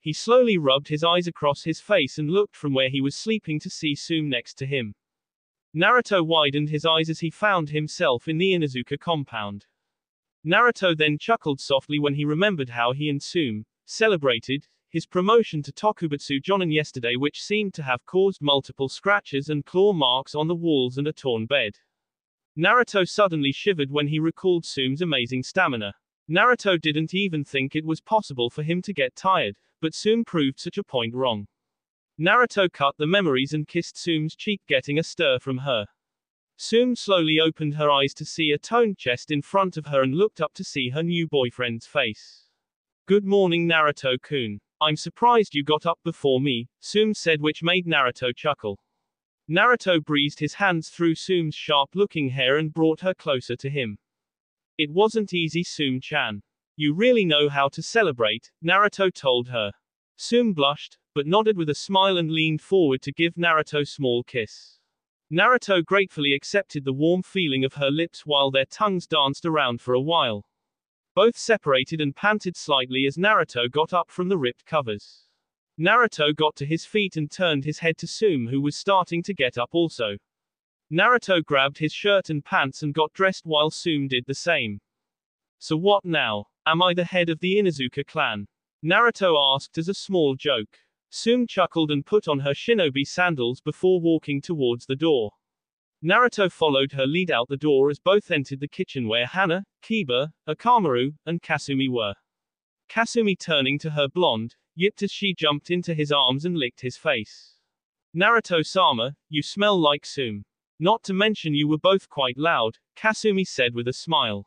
[SPEAKER 1] He slowly rubbed his eyes across his face and looked from where he was sleeping to see Tsume next to him. Naruto widened his eyes as he found himself in the Inuzuka compound. Naruto then chuckled softly when he remembered how he and Tsume celebrated his promotion to Tokubetsu Jonin yesterday which seemed to have caused multiple scratches and claw marks on the walls and a torn bed. Naruto suddenly shivered when he recalled Tsume's amazing stamina. Naruto didn't even think it was possible for him to get tired, but Tsume proved such a point wrong. Naruto cut the memories and kissed Tsume's cheek getting a stir from her. Tsume slowly opened her eyes to see a toned chest in front of her and looked up to see her new boyfriend's face. Good morning Naruto-kun. I'm surprised you got up before me, Tsume said which made Naruto chuckle. Naruto breezed his hands through Tsume's sharp-looking hair and brought her closer to him. It wasn't easy Tsume-chan. You really know how to celebrate, Naruto told her. Tsume blushed, but nodded with a smile and leaned forward to give Naruto a small kiss. Naruto gratefully accepted the warm feeling of her lips while their tongues danced around for a while. Both separated and panted slightly as Naruto got up from the ripped covers. Naruto got to his feet and turned his head to Tsume who was starting to get up also. Naruto grabbed his shirt and pants and got dressed while Tsume did the same. So what now? Am I the head of the Inuzuka clan? Naruto asked as a small joke. Tsume chuckled and put on her shinobi sandals before walking towards the door. Naruto followed her lead out the door as both entered the kitchen where Hana, Kiba, Akamaru, and Kasumi were. Kasumi turning to her blonde, yipped as she jumped into his arms and licked his face. Naruto-sama, you smell like Sum. Not to mention you were both quite loud, Kasumi said with a smile.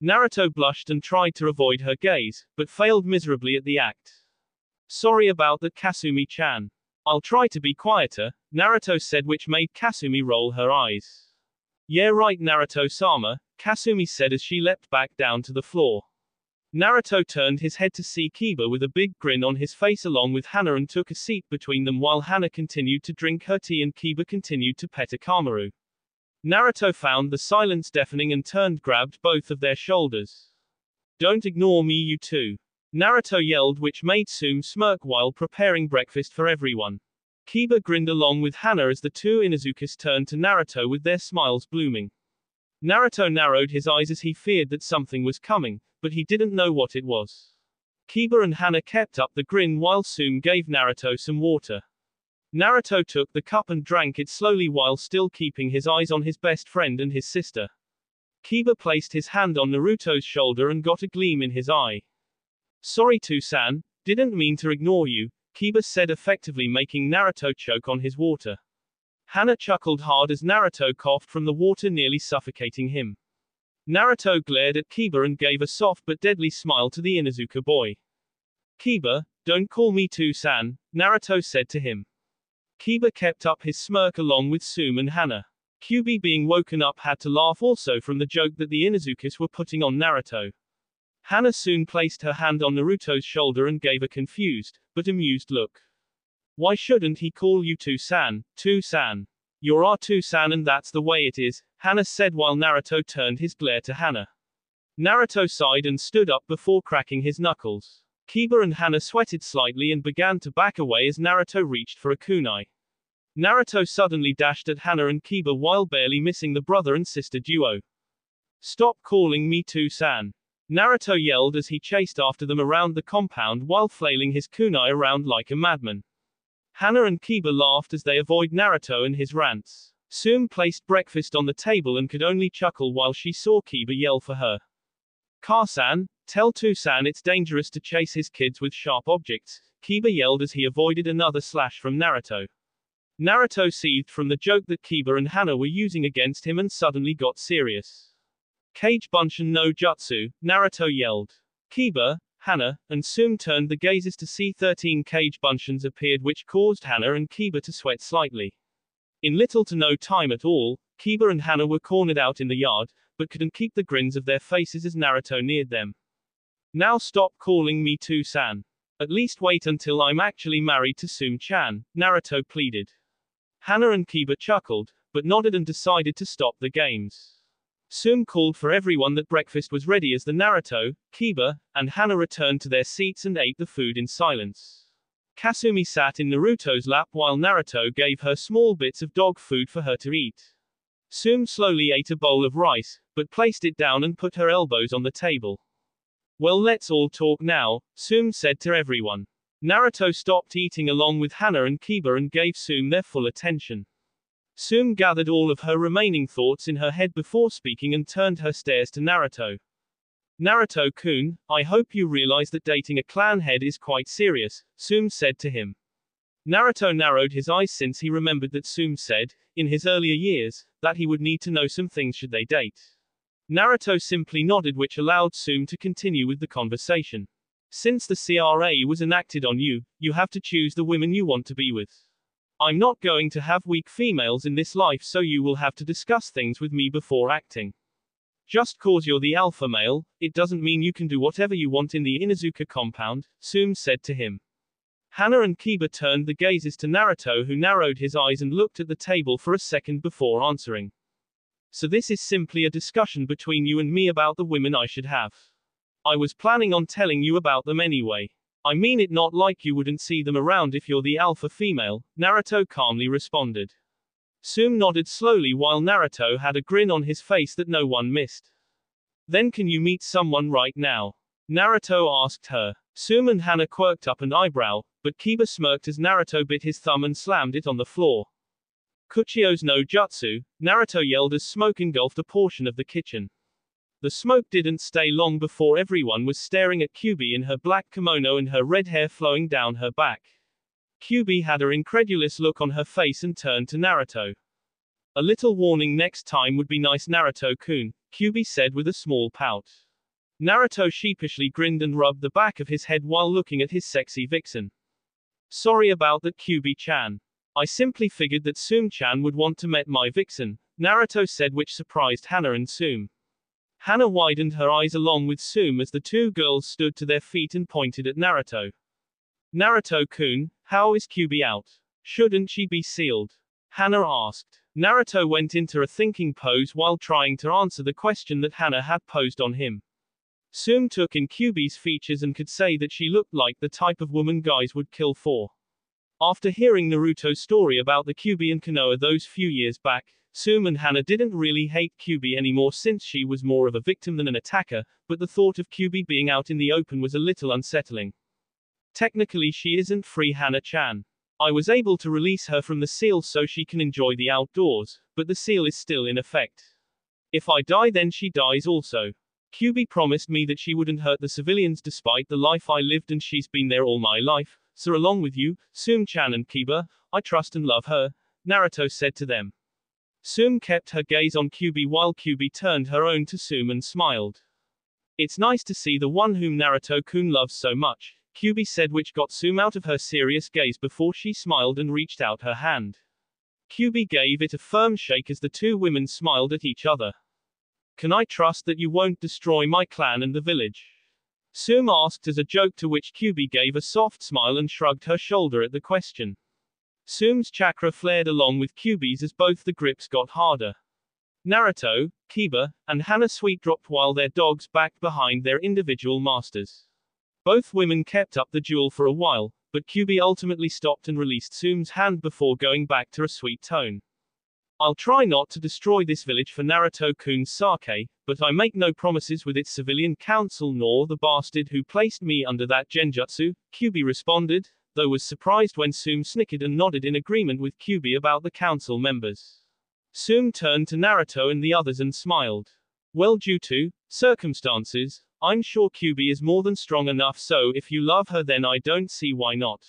[SPEAKER 1] Naruto blushed and tried to avoid her gaze, but failed miserably at the act. Sorry about that Kasumi-chan. I'll try to be quieter, Naruto said which made Kasumi roll her eyes. Yeah right Naruto-sama, Kasumi said as she leapt back down to the floor. Naruto turned his head to see Kiba with a big grin on his face along with Hana and took a seat between them while Hana continued to drink her tea and Kiba continued to pet Akamaru. Naruto found the silence deafening and turned grabbed both of their shoulders. Don't ignore me you two. Naruto yelled which made Tsume smirk while preparing breakfast for everyone. Kiba grinned along with Hana as the two Inuzukas turned to Naruto with their smiles blooming. Naruto narrowed his eyes as he feared that something was coming, but he didn't know what it was. Kiba and Hana kept up the grin while Tsume gave Naruto some water. Naruto took the cup and drank it slowly while still keeping his eyes on his best friend and his sister. Kiba placed his hand on Naruto's shoulder and got a gleam in his eye. Sorry Tou-san, didn't mean to ignore you, Kiba said effectively making Naruto choke on his water. Hana chuckled hard as Naruto coughed from the water nearly suffocating him. Naruto glared at Kiba and gave a soft but deadly smile to the Inuzuka boy. Kiba, don't call me Tou-san, Naruto said to him. Kiba kept up his smirk along with Tsume and Hana. Kyubi being woken up had to laugh also from the joke that the Inuzukas were putting on Naruto. Hana soon placed her hand on Naruto's shoulder and gave a confused, but amused look. Why shouldn't he call you Tou-san, Tou-san? You're our Tou-san and that's the way it is, Hana said while Naruto turned his glare to Hana. Naruto sighed and stood up before cracking his knuckles. Kiba and Hana sweated slightly and began to back away as Naruto reached for a kunai. Naruto suddenly dashed at Hana and Kiba while barely missing the brother and sister duo. Stop calling me Tou-san. Naruto yelled as he chased after them around the compound while flailing his kunai around like a madman. Hana and Kiba laughed as they avoid Naruto and his rants. Tsume placed breakfast on the table and could only chuckle while she saw Kiba yell for her. Kaa-san, tell Tou-san it's dangerous to chase his kids with sharp objects, Kiba yelled as he avoided another slash from Naruto. Naruto seethed from the joke that Kiba and Hana were using against him and suddenly got serious. Kage Bunshin no Jutsu, Naruto yelled. Kiba, Hana, and Tsume turned the gazes to see 13 Kage Bunshins appeared which caused Hana and Kiba to sweat slightly. In little to no time at all, Kiba and Hana were cornered out in the yard, but couldn't keep the grins of their faces as Naruto neared them. Now stop calling me Tou-san. At least wait until I'm actually married to Tsume-chan, Naruto pleaded. Hana and Kiba chuckled, but nodded and decided to stop the games. Tsume called for everyone that breakfast was ready as the Naruto, Kiba, and Hana returned to their seats and ate the food in silence. Kasumi sat in Naruto's lap while Naruto gave her small bits of dog food for her to eat. Tsume slowly ate a bowl of rice, but placed it down and put her elbows on the table. Well, let's all talk now, Tsume said to everyone. Naruto stopped eating along with Hana and Kiba and gave Tsume their full attention. Tsume gathered all of her remaining thoughts in her head before speaking and turned her stares to Naruto. Naruto-kun, I hope you realize that dating a clan head is quite serious, Tsume said to him. Naruto narrowed his eyes since he remembered that Tsume said, in his earlier years, that he would need to know some things should they date. Naruto simply nodded which allowed Tsume to continue with the conversation. Since the CRA was enacted on you, you have to choose the women you want to be with. I'm not going to have weak females in this life so you will have to discuss things with me before acting. Just cause you're the alpha male, it doesn't mean you can do whatever you want in the Inuzuka compound, Tsume said to him. Hana and Kiba turned the gazes to Naruto who narrowed his eyes and looked at the table for a second before answering. So this is simply a discussion between you and me about the women I should have. I was planning on telling you about them anyway. I mean it not like you wouldn't see them around if you're the alpha female, Naruto calmly responded. Tsume nodded slowly while Naruto had a grin on his face that no one missed. Then can you meet someone right now? Naruto asked her. Tsume and Hana quirked up an eyebrow, but Kiba smirked as Naruto bit his thumb and slammed it on the floor. Kuchiyose no jutsu, Naruto yelled as smoke engulfed a portion of the kitchen. The smoke didn't stay long before everyone was staring at Kyubi in her black kimono and her red hair flowing down her back. Kyubi had an incredulous look on her face and turned to Naruto. A little warning next time would be nice Naruto-kun, Kyubi said with a small pout. Naruto sheepishly grinned and rubbed the back of his head while looking at his sexy vixen. Sorry about that Kyubi-chan. I simply figured that Tsume-chan would want to met my vixen, Naruto said which surprised Hana and Tsume. Hana widened her eyes along with Tsume as the two girls stood to their feet and pointed at Naruto. Naruto-kun, how is Kyubi out? Shouldn't she be sealed? Hana asked. Naruto went into a thinking pose while trying to answer the question that Hana had posed on him. Tsume took in Kyubi's features and could say that she looked like the type of woman guys would kill for. After hearing Naruto's story about the Kyubi and Konoha those few years back, Tsume and Hana didn't really hate Kyubi anymore since she was more of a victim than an attacker, but the thought of Kyubi being out in the open was a little unsettling. Technically she isn't free Hana Chan. I was able to release her from the seal so she can enjoy the outdoors, but the seal is still in effect. If I die then she dies also. Kyubi promised me that she wouldn't hurt the civilians despite the life I lived and she's been there all my life, so along with you, Tsume-chan and Kiba, I trust and love her, Naruto said to them. Tsume kept her gaze on Kyubi while Kyubi turned her own to Tsume and smiled. It's nice to see the one whom Naruto-kun loves so much, Kyubi said which got Tsume out of her serious gaze before she smiled and reached out her hand. Kyubi gave it a firm shake as the two women smiled at each other. Can I trust that you won't destroy my clan and the village? Tsume asked as a joke to which Kyubi gave a soft smile and shrugged her shoulder at the question. Tsume's chakra flared along with Kyubi's as both the grips got harder. Naruto, Kiba, and Hana sweet dropped while their dogs backed behind their individual masters. Both women kept up the duel for a while, but Kyubi ultimately stopped and released Tsume's hand before going back to a sweet tone. I'll try not to destroy this village for Naruto-kun's sake, but I make no promises with its civilian council nor the bastard who placed me under that genjutsu, Kyubi responded, though was surprised when Tsume snickered and nodded in agreement with Kyubi about the council members. Tsume turned to Naruto and the others and smiled. Well due to circumstances, I'm sure Kyubi is more than strong enough so if you love her then I don't see why not.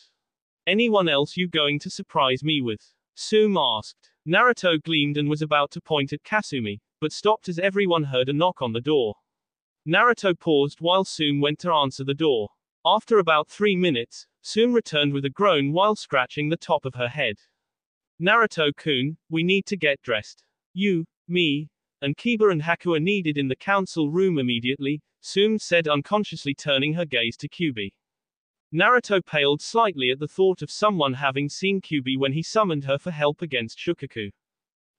[SPEAKER 1] Anyone else you going to surprise me with? Tsume asked. Naruto gleamed and was about to point at Kasumi, but stopped as everyone heard a knock on the door. Naruto paused while Tsume went to answer the door. After about three minutes, Tsume returned with a groan while scratching the top of her head. Naruto-kun, we need to get dressed. You, me, and Kiba and Haku are needed in the council room immediately, Tsume said unconsciously turning her gaze to Kyubi. Naruto paled slightly at the thought of someone having seen Kyubi when he summoned her for help against Shukaku.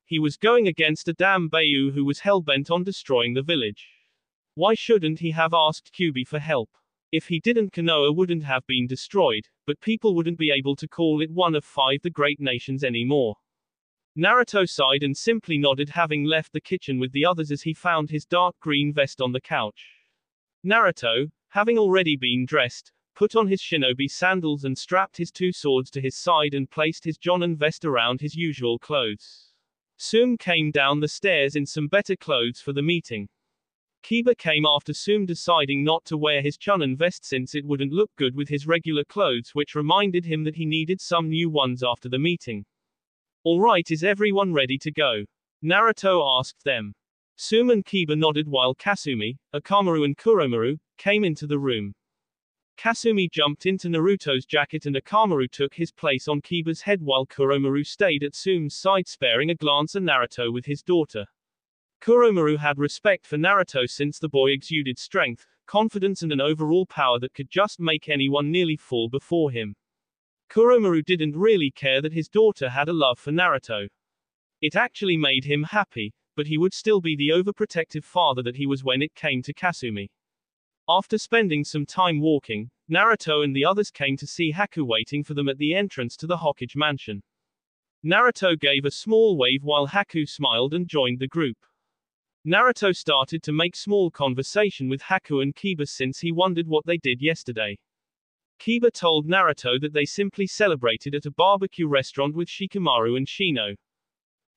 [SPEAKER 1] He was going against a damn Biju who was hell-bent on destroying the village. Why shouldn't he have asked Kyubi for help? If he didn't Konoha wouldn't have been destroyed, but people wouldn't be able to call it one of five the great nations anymore. Naruto sighed and simply nodded having left the kitchen with the others as he found his dark green vest on the couch. Naruto, having already been dressed, put on his shinobi sandals and strapped his two swords to his side and placed his jonin vest around his usual clothes. Soon came down the stairs in some better clothes for the meeting. Kiba came after Sum deciding not to wear his chunin vest since it wouldn't look good with his regular clothes which reminded him that he needed some new ones after the meeting. Alright is everyone ready to go? Naruto asked them. Sum and Kiba nodded while Kasumi, Akamaru and Kuromaru, came into the room. Kasumi jumped into Naruto's jacket and Akamaru took his place on Kiba's head while Kuromaru stayed at Sum's side sparing a glance at Naruto with his daughter. Kuromaru had respect for Naruto since the boy exuded strength, confidence and an overall power that could just make anyone nearly fall before him. Kuromaru didn't really care that his daughter had a love for Naruto. It actually made him happy, but he would still be the overprotective father that he was when it came to Kasumi. After spending some time walking, Naruto and the others came to see Haku waiting for them at the entrance to the Hokage mansion. Naruto gave a small wave while Haku smiled and joined the group. Naruto started to make small conversation with Haku and Kiba since he wondered what they did yesterday. Kiba told Naruto that they simply celebrated at a barbecue restaurant with Shikamaru and Shino.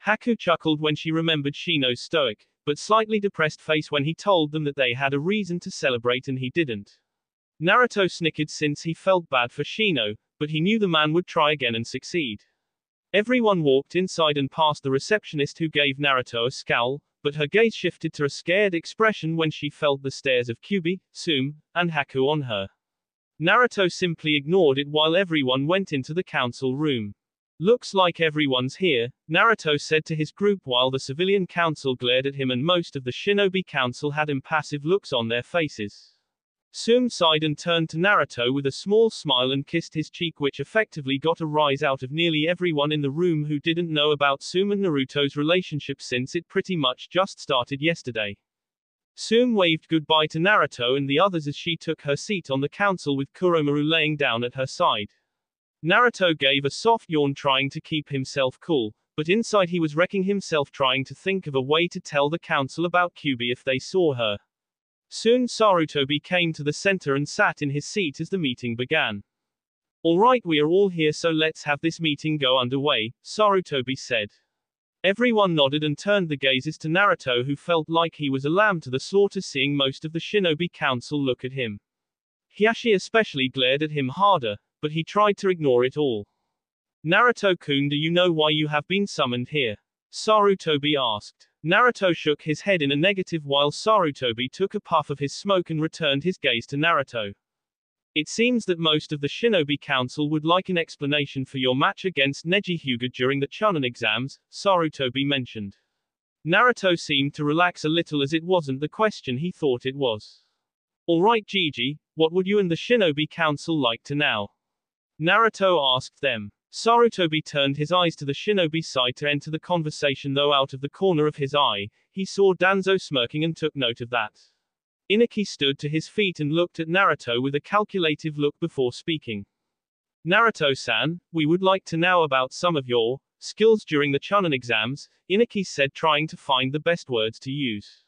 [SPEAKER 1] Haku chuckled when she remembered Shino's stoic, but slightly depressed face when he told them that they had a reason to celebrate and he didn't. Naruto snickered since he felt bad for Shino, but he knew the man would try again and succeed. Everyone walked inside and past the receptionist who gave Naruto a scowl, but her gaze shifted to a scared expression when she felt the stares of Kyubi, Sum, and Haku on her. Naruto simply ignored it while everyone went into the council room. Looks like everyone's here, Naruto said to his group while the civilian council glared at him and most of the shinobi council had impassive looks on their faces. Sum sighed and turned to Naruto with a small smile and kissed his cheek which effectively got a rise out of nearly everyone in the room who didn't know about Sum and Naruto's relationship since it pretty much just started yesterday. Sum waved goodbye to Naruto and the others as she took her seat on the council with Kuromaru laying down at her side. Naruto gave a soft yawn trying to keep himself cool, but inside he was wrecking himself trying to think of a way to tell the council about Kyubi if they saw her. Soon Sarutobi came to the center and sat in his seat as the meeting began. Alright we are all here so let's have this meeting go underway, Sarutobi said. Everyone nodded and turned the gazes to Naruto who felt like he was a lamb to the slaughter seeing most of the shinobi council look at him. Hiashi especially glared at him harder, but he tried to ignore it all. Naruto-kun do you know why you have been summoned here? Sarutobi asked. Naruto shook his head in a negative while Sarutobi took a puff of his smoke and returned his gaze to Naruto. It seems that most of the Shinobi Council would like an explanation for your match against Neji Hyuga during the Chunin exams, Sarutobi mentioned. Naruto seemed to relax a little as it wasn't the question he thought it was. Alright Jiji, what would you and the Shinobi Council like to now? Naruto asked them. Sarutobi turned his eyes to the shinobi side to enter the conversation though out of the corner of his eye, he saw Danzo smirking and took note of that. Inoichi stood to his feet and looked at Naruto with a calculative look before speaking. Naruto-san, we would like to know about some of your skills during the Chunin exams, Inoichi said trying to find the best words to use.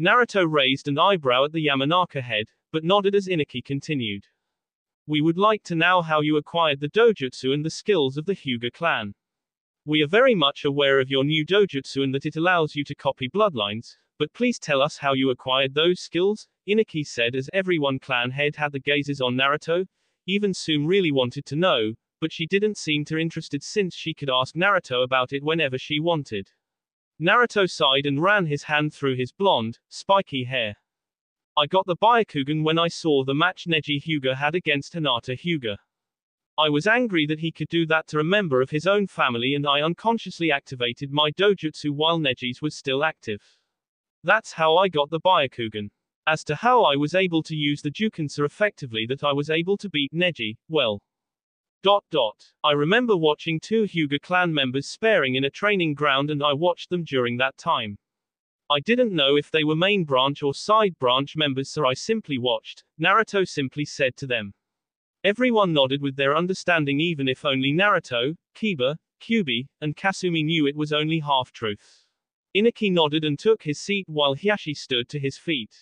[SPEAKER 1] Naruto raised an eyebrow at the Yamanaka head, but nodded as Inoichi continued. We would like to know how you acquired the dojutsu and the skills of the Hyuga clan. We are very much aware of your new dojutsu and that it allows you to copy bloodlines, but please tell us how you acquired those skills, Inoichi said as everyone clan head had the gazes on Naruto. Even Sum really wanted to know, but she didn't seem too interested since she could ask Naruto about it whenever she wanted. Naruto sighed and ran his hand through his blonde, spiky hair. I got the Byakugan when I saw the match Neji Hyuga had against Hinata Hyuga. I was angry that he could do that to a member of his own family and I unconsciously activated my dojutsu while Neji's was still active. That's how I got the Byakugan. As to how I was able to use the Jukensa effectively that I was able to beat Neji, well. Dot dot. I remember watching two Hyuga clan members sparring in a training ground and I watched them during that time. I didn't know if they were main branch or side branch members so I simply watched, Naruto simply said to them. Everyone nodded with their understanding even if only Naruto, Kiba, Kyubi, and Kasumi knew it was only half truth. Inoichi nodded and took his seat while Hiashi stood to his feet.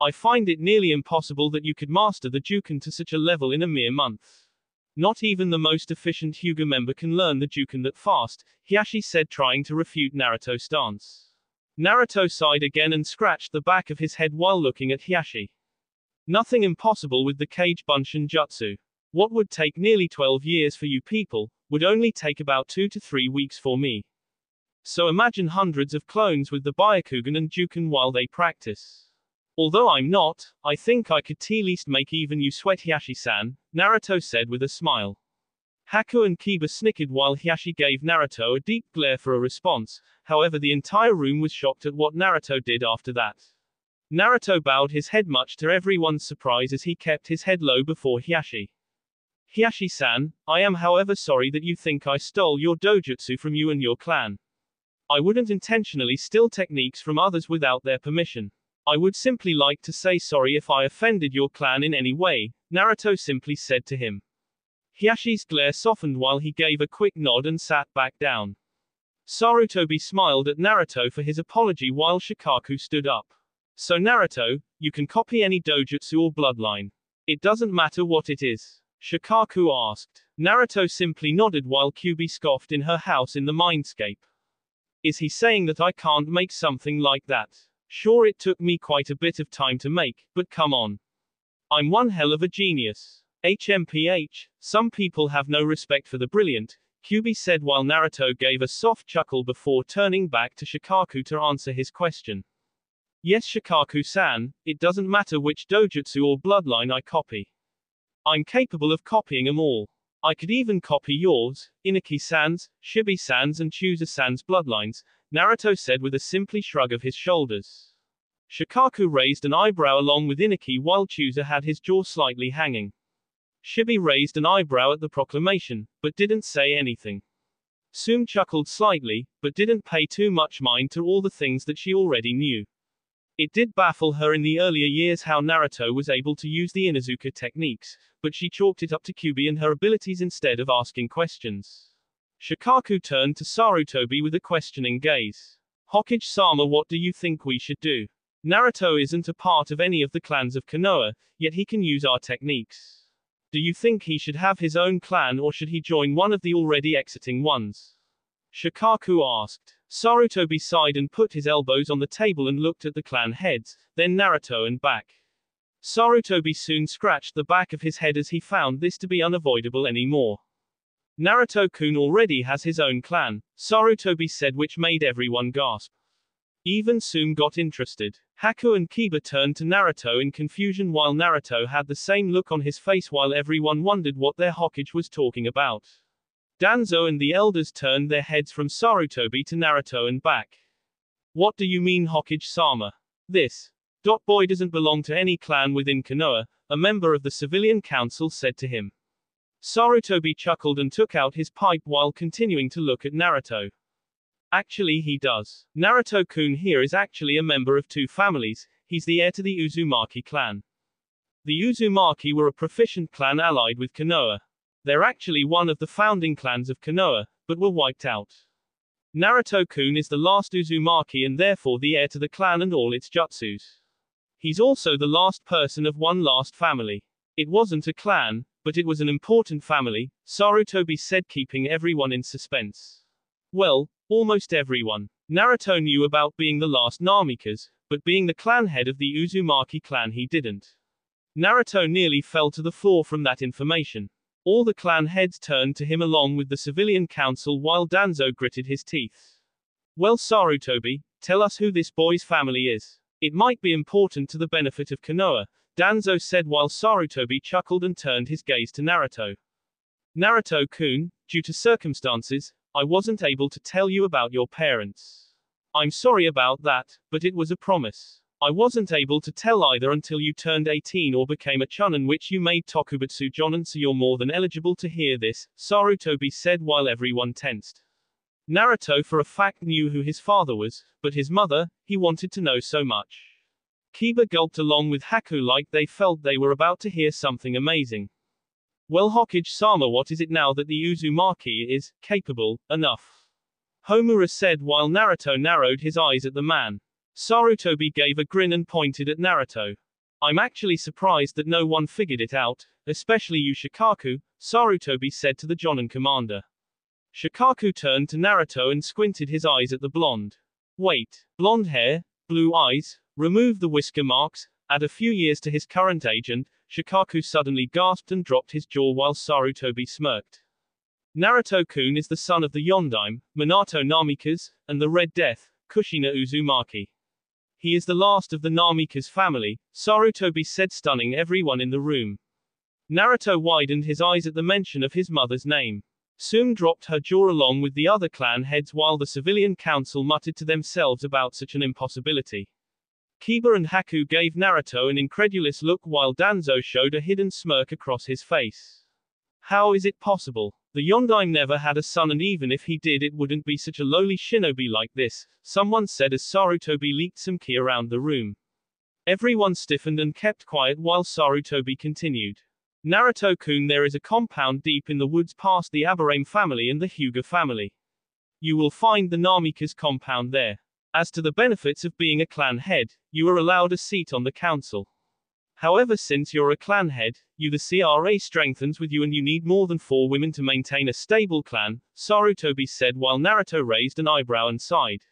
[SPEAKER 1] I find it nearly impossible that you could master the Juken to such a level in a mere month. Not even the most efficient Hyuga member can learn the Juken that fast, Hiashi said trying to refute Naruto's stance. Naruto sighed again and scratched the back of his head while looking at Hiashi. Nothing impossible with the Kage Bunshin Jutsu. What would take nearly 12 years for you people, would only take about 2 to 3 weeks for me. So imagine hundreds of clones with the Byakugan and Juken while they practice. Although I'm not, I think I could at least make even you sweat Hiashi-san, Naruto said with a smile. Haku and Kiba snickered while Hiashi gave Naruto a deep glare for a response, however the entire room was shocked at what Naruto did after that. Naruto bowed his head much to everyone's surprise as he kept his head low before Hiashi. Hiashi-san, I am however sorry that you think I stole your dojutsu from you and your clan. I wouldn't intentionally steal techniques from others without their permission. I would simply like to say sorry if I offended your clan in any way, Naruto simply said to him. Hiashi's glare softened while he gave a quick nod and sat back down. Sarutobi smiled at Naruto for his apology while Shikaku stood up. So Naruto, you can copy any dojutsu or bloodline. It doesn't matter what it is. Shikaku asked. Naruto simply nodded while Kyubi scoffed in her house in the mindscape. Is he saying that I can't make something like that? Sure it took me quite a bit of time to make, but come on. I'm one hell of a genius. HMPH, some people have no respect for the brilliant, Kyubi said while Naruto gave a soft chuckle before turning back to Shikaku to answer his question. Yes Shikaku-san, it doesn't matter which dojutsu or bloodline I copy. I'm capable of copying them all. I could even copy yours, Inoichi-san's, Shibi-san's and Choza-san's bloodlines, Naruto said with a simply shrug of his shoulders. Shikaku raised an eyebrow along with Inoichi while Choza had his jaw slightly hanging. Shibi raised an eyebrow at the proclamation, but didn't say anything. Tsume chuckled slightly, but didn't pay too much mind to all the things that she already knew. It did baffle her in the earlier years how Naruto was able to use the Inuzuka techniques, but she chalked it up to Kyubi and her abilities instead of asking questions. Shikaku turned to Sarutobi with a questioning gaze. Hokage-sama what do you think we should do? Naruto isn't a part of any of the clans of Konoha, yet he can use our techniques. Do you think he should have his own clan or should he join one of the already exiting ones? Shikaku asked. Sarutobi sighed and put his elbows on the table and looked at the clan heads, then Naruto and back. Sarutobi soon scratched the back of his head as he found this to be unavoidable anymore. Naruto-kun already has his own clan, Sarutobi said which made everyone gasp. Even Tsume got interested. Haku and Kiba turned to Naruto in confusion while Naruto had the same look on his face while everyone wondered what their Hokage was talking about. Danzo and the elders turned their heads from Sarutobi to Naruto and back. What do you mean Hokage-sama? This. Dot boy doesn't belong to any clan within Konoha, a member of the civilian council said to him. Sarutobi chuckled and took out his pipe while continuing to look at Naruto. Actually he does. Naruto-kun here is actually a member of two families, he's the heir to the Uzumaki clan. The Uzumaki were a proficient clan allied with Konoha. They're actually one of the founding clans of Konoha, but were wiped out. Naruto-kun is the last Uzumaki and therefore the heir to the clan and all its jutsus. He's also the last person of one last family. It wasn't a clan, but it was an important family, Sarutobi said keeping everyone in suspense. Well, almost everyone. Naruto knew about being the last Namikaze, but being the clan head of the Uzumaki clan he didn't. Naruto nearly fell to the floor from that information. All the clan heads turned to him along with the civilian council while Danzo gritted his teeth. Well Sarutobi, tell us who this boy's family is. It might be important to the benefit of Konoha, Danzo said while Sarutobi chuckled and turned his gaze to Naruto. Naruto-kun, due to circumstances, I wasn't able to tell you about your parents. I'm sorry about that, but it was a promise. I wasn't able to tell either until you turned 18 or became a chunin which you made Tokubetsu Jonin so you're more than eligible to hear this, Sarutobi said while everyone tensed. Naruto for a fact knew who his father was, but his mother, he wanted to know so much. Kiba gulped along with Haku like they felt they were about to hear something amazing. Well Hokage sama what is it now that the Uzumaki is, capable, enough? Homura said while Naruto narrowed his eyes at the man. Sarutobi gave a grin and pointed at Naruto. I'm actually surprised that no one figured it out, especially you Shikaku, Sarutobi said to the Jonin commander. Shikaku turned to Naruto and squinted his eyes at the blonde. Wait, blonde hair, blue eyes, remove the whisker marks, add a few years to his current age and, Shikaku suddenly gasped and dropped his jaw while Sarutobi smirked. Naruto-kun is the son of the Yondaime, Minato Namikaze, and the Red Death, Kushina Uzumaki. He is the last of the Namikaze family, Sarutobi said stunning everyone in the room. Naruto widened his eyes at the mention of his mother's name. Tsume dropped her jaw along with the other clan heads while the civilian council muttered to themselves about such an impossibility. Kiba and Haku gave Naruto an incredulous look while Danzo showed a hidden smirk across his face. How is it possible? The Yondaime never had a son and even if he did it wouldn't be such a lowly shinobi like this, someone said as Sarutobi leaked some ki around the room. Everyone stiffened and kept quiet while Sarutobi continued. Naruto-kun there is a compound deep in the woods past the Aburame family and the Hyuga family. You will find the Namikaze compound there. As to the benefits of being a clan head, you are allowed a seat on the council. However since you're a clan head, you the CRA strengthens with you and you need more than four women to maintain a stable clan, Sarutobi said while Naruto raised an eyebrow and sighed.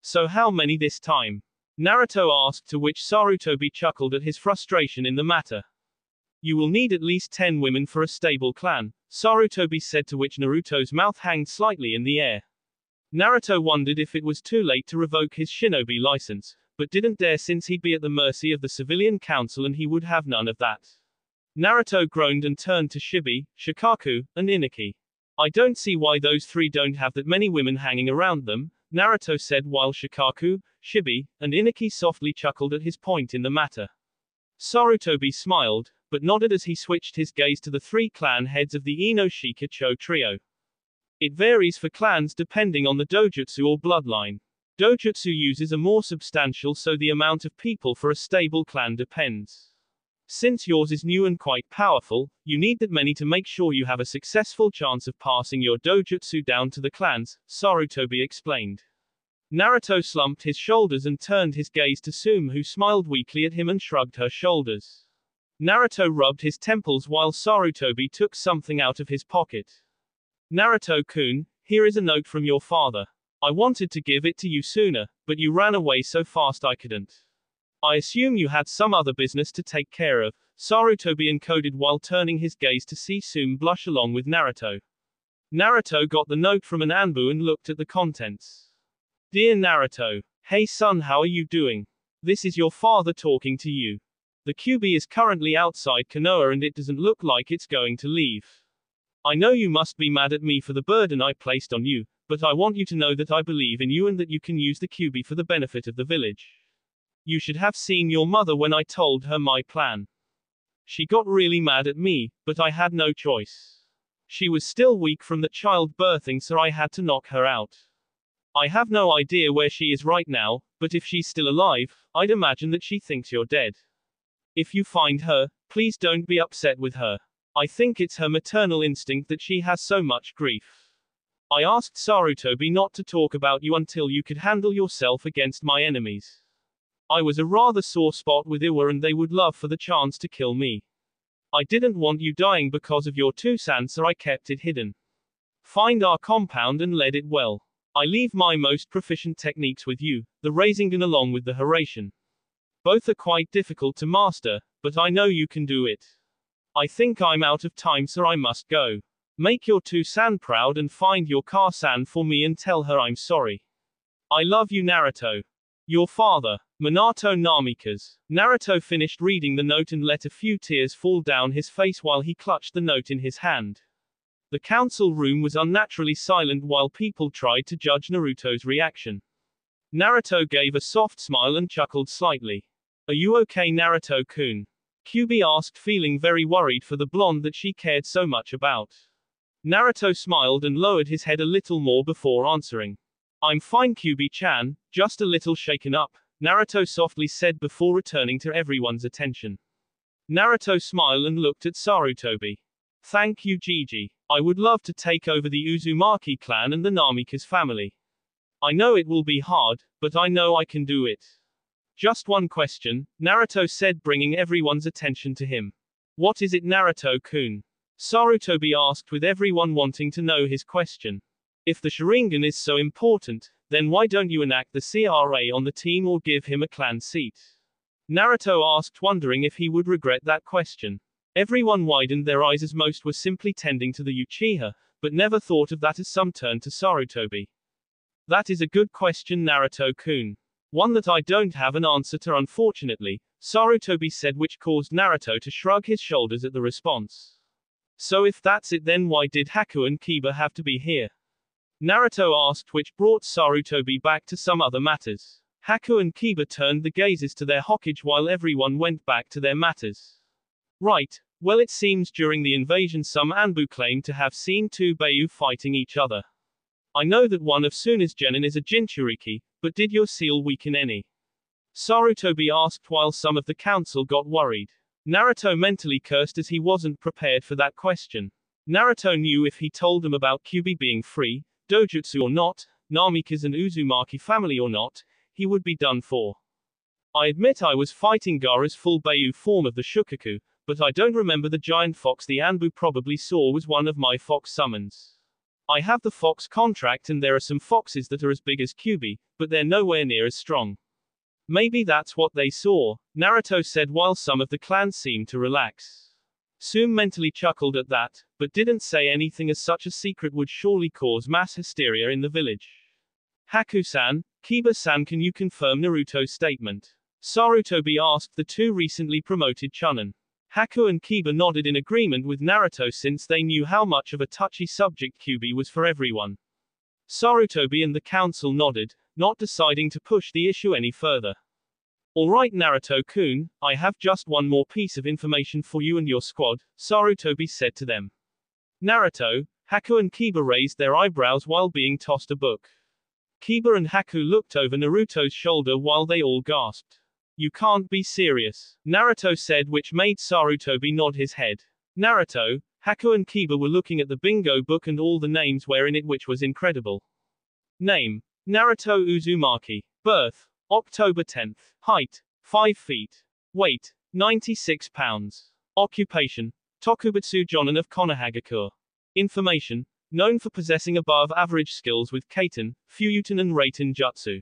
[SPEAKER 1] So how many this time? Naruto asked to which Sarutobi chuckled at his frustration in the matter. You will need at least 10 women for a stable clan, Sarutobi said to which Naruto's mouth hanged slightly in the air. Naruto wondered if it was too late to revoke his shinobi license, but didn't dare since he'd be at the mercy of the civilian council and he would have none of that. Naruto groaned and turned to Shibi, Shikaku, and Inoichi. I don't see why those three don't have that many women hanging around them, Naruto said while Shikaku, Shibi, and Inoichi softly chuckled at his point in the matter. Sarutobi smiled, but nodded as he switched his gaze to the three clan heads of the Inoshika Cho trio. It varies for clans depending on the dojutsu or bloodline. Dojutsu uses are more substantial so the amount of people for a stable clan depends. Since yours is new and quite powerful, you need that many to make sure you have a successful chance of passing your dojutsu down to the clans, Sarutobi explained. Naruto slumped his shoulders and turned his gaze to Tsume who smiled weakly at him and shrugged her shoulders. Naruto rubbed his temples while Sarutobi took something out of his pocket. Naruto-kun, here is a note from your father. I wanted to give it to you sooner, but you ran away so fast I couldn't. I assume you had some other business to take care of, Sarutobi encoded while turning his gaze to see Tsume blush along with Naruto. Naruto got the note from an Anbu and looked at the contents. Dear Naruto, hey son how are you doing? This is your father talking to you. The Kyuubi is currently outside Konoha and it doesn't look like it's going to leave. I know you must be mad at me for the burden I placed on you, but I want you to know that I believe in you and that you can use the Kyuubi for the benefit of the village. You should have seen your mother when I told her my plan. She got really mad at me, but I had no choice. She was still weak from the child birthing so I had to knock her out. I have no idea where she is right now, but if she's still alive, I'd imagine that she thinks you're dead. If you find her, please don't be upset with her. I think it's her maternal instinct that she has so much grief. I asked Sarutobi not to talk about you until you could handle yourself against my enemies. I was a rather sore spot with Iwa and they would love for the chance to kill me. I didn't want you dying because of your Tou-san so I kept it hidden. Find our compound and lead it well. I leave my most proficient techniques with you, the Rasengan along with the Hiraishin. Both are quite difficult to master, but I know you can do it. I think I'm out of time so I must go. Make your Tou-san proud and find your Kaa-san for me and tell her I'm sorry. I love you Naruto. Your father, Minato Namikaze. Naruto finished reading the note and let a few tears fall down his face while he clutched the note in his hand. The council room was unnaturally silent while people tried to judge Naruto's reaction. Naruto gave a soft smile and chuckled slightly. Are you okay, Naruto kun? Kyubi asked, feeling very worried for the blonde that she cared so much about. Naruto smiled and lowered his head a little more before answering. I'm fine, Kyubi chan, just a little shaken up, Naruto softly said before returning to everyone's attention. Naruto smiled and looked at Sarutobi. Thank you, Jiji. I would love to take over the Uzumaki clan and the Namikaze family. I know it will be hard, but I know I can do it. Just one question, Naruto said, bringing everyone's attention to him. What is it, Naruto kun? Sarutobi asked, with everyone wanting to know his question. If the Sharingan is so important, then why don't you enact the CRA on the teme or give him a clan seat? Naruto asked, wondering if he would regret that question. Everyone widened their eyes as most were simply tending to the Uchiha, but never thought of that as some turned to Sarutobi. That is a good question, Naruto kun. One that I don't have an answer to, unfortunately, Sarutobi said, which caused Naruto to shrug his shoulders at the response. So if that's it, then why did Haku and Kiba have to be here? Naruto asked, which brought Sarutobi back to some other matters. Haku and Kiba turned the gazes to their Hokage while everyone went back to their matters. Right, well it seems during the invasion some Anbu claimed to have seen two Biju fighting each other. I know that one of Suna's genin is a Jinchuriki, but did your seal weaken any? Sarutobi asked while some of the council got worried. Naruto mentally cursed as he wasn't prepared for that question. Naruto knew if he told them about Kyubi being free, dojutsu or not, Namikaze and Uzumaki family or not, he would be done for. I admit I was fighting Gaara's full Biju form of the Shukaku, but I don't remember the giant fox the Anbu probably saw was one of my fox summons. I have the fox contract and there are some foxes that are as big as Kyubi, but they're nowhere near as strong. Maybe that's what they saw, Naruto said while some of the clan seemed to relax. Tsume mentally chuckled at that, but didn't say anything as such a secret would surely cause mass hysteria in the village. Haku-san, Kiba-san can you confirm Naruto's statement? Sarutobi asked the two recently promoted Chunin. Haku and Kiba nodded in agreement with Naruto since they knew how much of a touchy subject Kyubi was for everyone. Sarutobi and the council nodded, not deciding to push the issue any further. Alright Naruto-kun, I have just one more piece of information for you and your squad, Sarutobi said to them. Naruto, Haku and Kiba raised their eyebrows while being tossed a book. Kiba and Haku looked over Naruto's shoulder while they all gasped. You can't be serious, Naruto said which made Sarutobi nod his head. Naruto, Haku and Kiba were looking at the bingo book and all the names were in it which was incredible. Name. Naruto Uzumaki. Birth. October 10th. Height, 5 feet. Weight, 96 pounds. Occupation, Tokubetsu Jonin of Konohagakure. Information, known for possessing above average skills with Katon, Futon and Raiton Jutsu.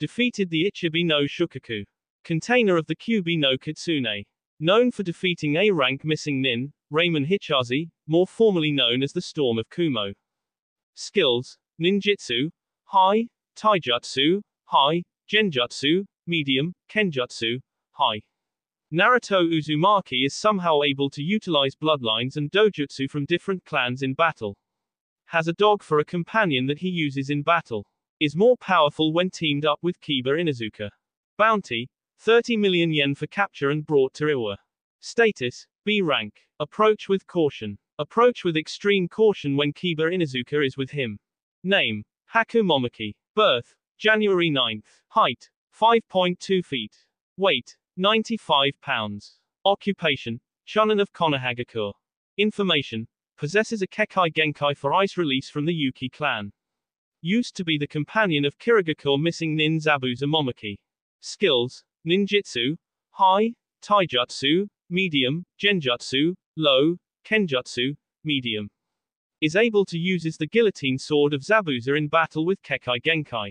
[SPEAKER 1] Defeated the Ichibi no Shukaku. Container of the Kyubi no Kitsune. Known for defeating A-rank missing Nin, Raymond Hichazi, more formally known as the Storm of Kumo. Skills, Ninjutsu, High, Taijutsu, High, Genjutsu, medium, Kenjutsu, high. Naruto Uzumaki is somehow able to utilize bloodlines and dojutsu from different clans in battle. Has a dog for a companion that he uses in battle. Is more powerful when teamed up with Kiba Inuzuka. Bounty, 30 million yen for capture and brought to Iwa. Status, B rank. Approach with caution. Approach with extreme caution when Kiba Inuzuka is with him. Name, Haku Momochi. Birth, January 9th. Height, 5.2 feet. Weight, 95 pounds. Occupation, Chunin of Konohagakure. Information, possesses a Kekkei Genkai for ice release from the Yuki clan. Used to be the companion of Kirigakure missing Nin Zabuza Momochi. Skills, Ninjutsu, High, Taijutsu, Medium, Genjutsu, Low, Kenjutsu, Medium. Is able to uses the guillotine sword of Zabuza in battle with Kekkei Genkai.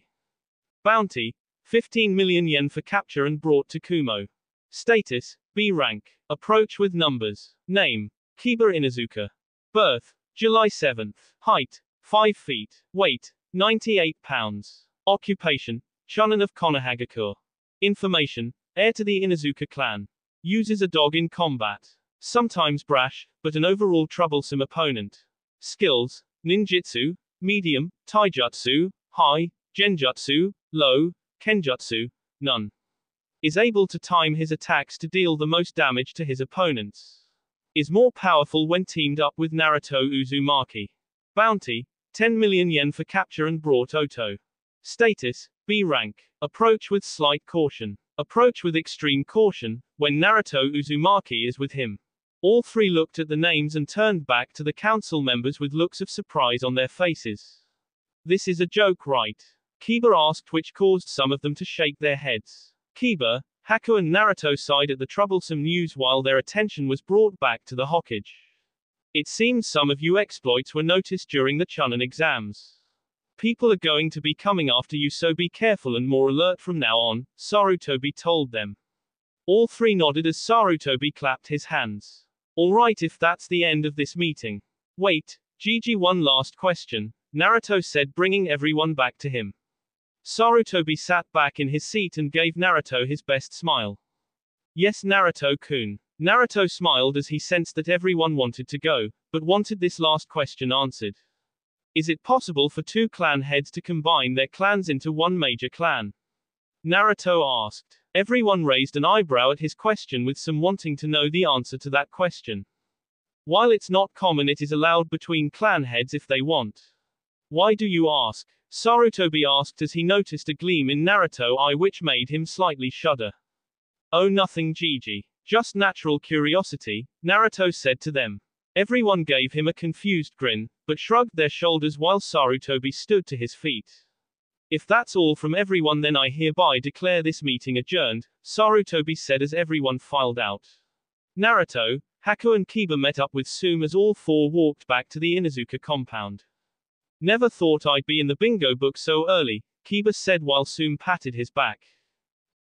[SPEAKER 1] Bounty, 15 million yen for capture and brought to Kumo. Status, B rank. Approach with numbers. Name, Kiba Inuzuka. Birth, July 7th. Height, 5 feet. Weight, 98 pounds. Occupation, Chunin of Konohagakure. Information, heir to the Inuzuka clan. Uses a dog in combat. Sometimes brash, but an overall troublesome opponent. Skills, ninjutsu, medium, taijutsu, high, genjutsu, Low, Kenjutsu, none. Is able to time his attacks to deal the most damage to his opponents. Is more powerful when teamed up with Naruto Uzumaki. Bounty, 10 million yen for capture and brought Oto. Status, B rank. Approach with slight caution. Approach with extreme caution, when Naruto Uzumaki is with him. All three looked at the names and turned back to the council members with looks of surprise on their faces. This is a joke, right? Kiba asked, which caused some of them to shake their heads. Kiba, Haku, and Naruto sighed at the troublesome news while their attention was brought back to the Hokage. It seems some of you exploits were noticed during the Chunin exams. People are going to be coming after you, so be careful and more alert from now on, Sarutobi told them. All three nodded as Sarutobi clapped his hands. Alright, if that's the end of this meeting. Wait, Gigi, one last question, Naruto said, bringing everyone back to him. Sarutobi sat back in his seat and gave Naruto his best smile. Yes, Naruto kun. Naruto smiled as he sensed that everyone wanted to go, but wanted this last question answered. Is it possible for two clan heads to combine their clans into one major clan? Naruto asked. Everyone raised an eyebrow at his question with some wanting to know the answer to that question. While it's not common it is allowed between clan heads if they want. Why do you ask? Sarutobi asked as he noticed a gleam in Naruto eye which made him slightly shudder. Oh nothing Gigi. Just natural curiosity, Naruto said to them. Everyone gave him a confused grin, but shrugged their shoulders while Sarutobi stood to his feet. If that's all from everyone then I hereby declare this meeting adjourned, Sarutobi said as everyone filed out. Naruto, Haku and Kiba met up with Tsume as all four walked back to the Inuzuka compound. Never thought I'd be in the bingo book so early, Kiba said while Tsume patted his back.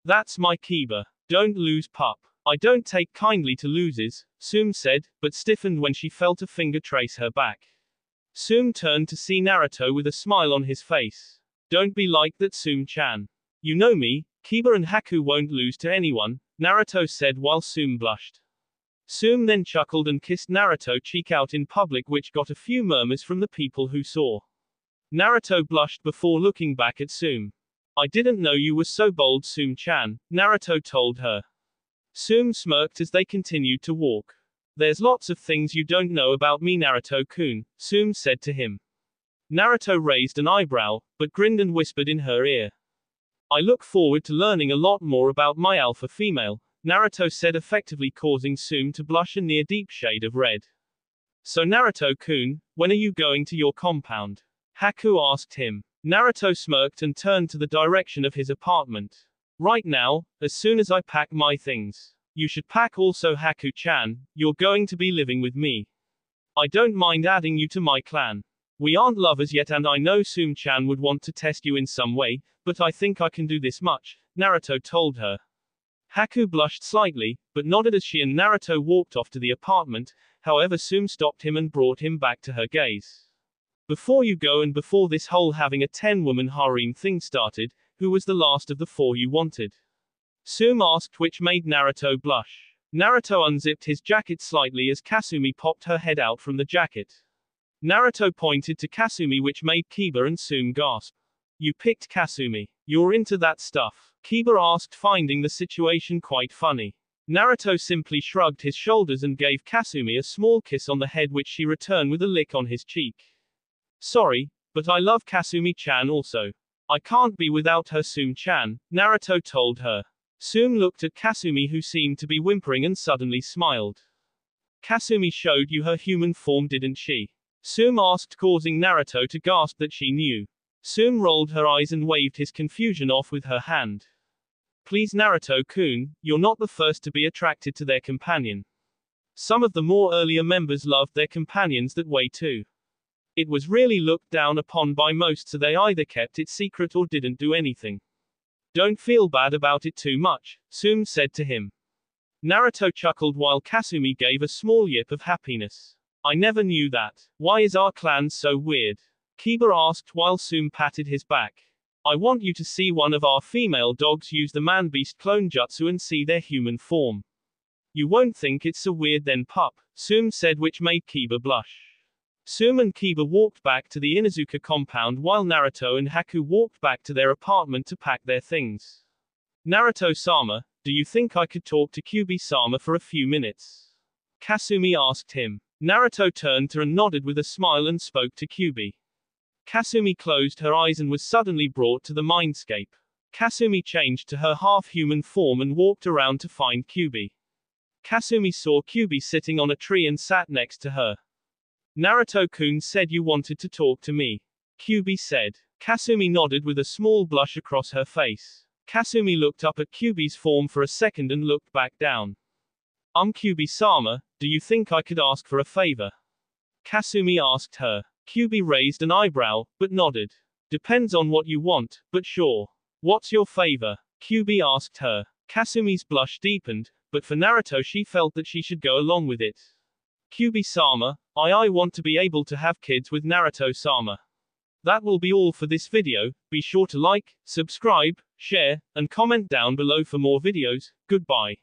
[SPEAKER 1] That's my Kiba. Don't lose pup. I don't take kindly to loses, Tsume said, but stiffened when she felt a finger trace her back. Tsume turned to see Naruto with a smile on his face. Don't be like that Tsume-chan. You know me, Kiba and Haku won't lose to anyone, Naruto said while Tsume blushed. Tsume then chuckled and kissed Naruto cheek out in public which got a few murmurs from the people who saw. Naruto blushed before looking back at Tsume. I didn't know you were so bold Tsume-chan, Naruto told her. Tsume smirked as they continued to walk. There's lots of things you don't know about me Naruto-kun, Tsume said to him. Naruto raised an eyebrow, but grinned and whispered in her ear. I look forward to learning a lot more about my alpha female, Naruto said effectively causing Tsume to blush a near deep shade of red. So Naruto-kun, when are you going to your compound? Haku asked him. Naruto smirked and turned to the direction of his apartment. Right now, as soon as I pack my things. You should pack also Haku-chan, you're going to be living with me. I don't mind adding you to my clan. We aren't lovers yet and I know Tsume-chan would want to test you in some way, but I think I can do this much, Naruto told her. Haku blushed slightly, but nodded as she and Naruto walked off to the apartment, however Tsume stopped him and brought him back to her gaze. Before you go and before this whole having a 10-woman harem thing started, who was the last of the four you wanted? Tsume asked which made Naruto blush. Naruto unzipped his jacket slightly as Kasumi popped her head out from the jacket. Naruto pointed to Kasumi which made Kiba and Tsume gasp. You picked Kasumi. You're into that stuff. Kiba asked finding the situation quite funny. Naruto simply shrugged his shoulders and gave Kasumi a small kiss on the head which she returned with a lick on his cheek. Sorry, but I love Kasumi-chan also. I can't be without her Tsume-chan, Naruto told her. Tsume looked at Kasumi who seemed to be whimpering and suddenly smiled. Kasumi showed you her human form didn't she? Tsume asked causing Naruto to gasp that she knew. Tsume rolled her eyes and waved his confusion off with her hand. Please Naruto-kun, you're not the first to be attracted to their companion. Some of the more earlier members loved their companions that way too. It was really looked down upon by most so they either kept it secret or didn't do anything. Don't feel bad about it too much, Tsume said to him. Naruto chuckled while Kasumi gave a small yip of happiness. I never knew that. Why is our clan so weird? Kiba asked while Tsume patted his back. I want you to see one of our female dogs use the man-beast clone jutsu and see their human form. You won't think it's so weird then pup, Tsume said which made Kiba blush. Tsume and Kiba walked back to the Inuzuka compound while Naruto and Haku walked back to their apartment to pack their things. Naruto-sama, do you think I could talk to Kyubi-sama for a few minutes? Kasumi asked him. Naruto turned to and nodded with a smile and spoke to Kyubi. Kasumi closed her eyes and was suddenly brought to the mindscape. Kasumi changed to her half-human form and walked around to find Kyubi. Kasumi saw Kyubi sitting on a tree and sat next to her. Naruto-kun said you wanted to talk to me. Kyubi said. Kasumi nodded with a small blush across her face. Kasumi looked up at Kyubi's form for a second and looked back down. I'm Kyubi-sama, do you think I could ask for a favor? Kasumi asked her. Kyubi raised an eyebrow, but nodded. Depends on what you want, but sure. What's your favor? Kyubi asked her. Kasumi's blush deepened, but for Naruto she felt that she should go along with it. Kyubi-sama, I I want to be able to have kids with Naruto-sama. That will be all for this video, be sure to like, subscribe, share, and comment down below for more videos, goodbye.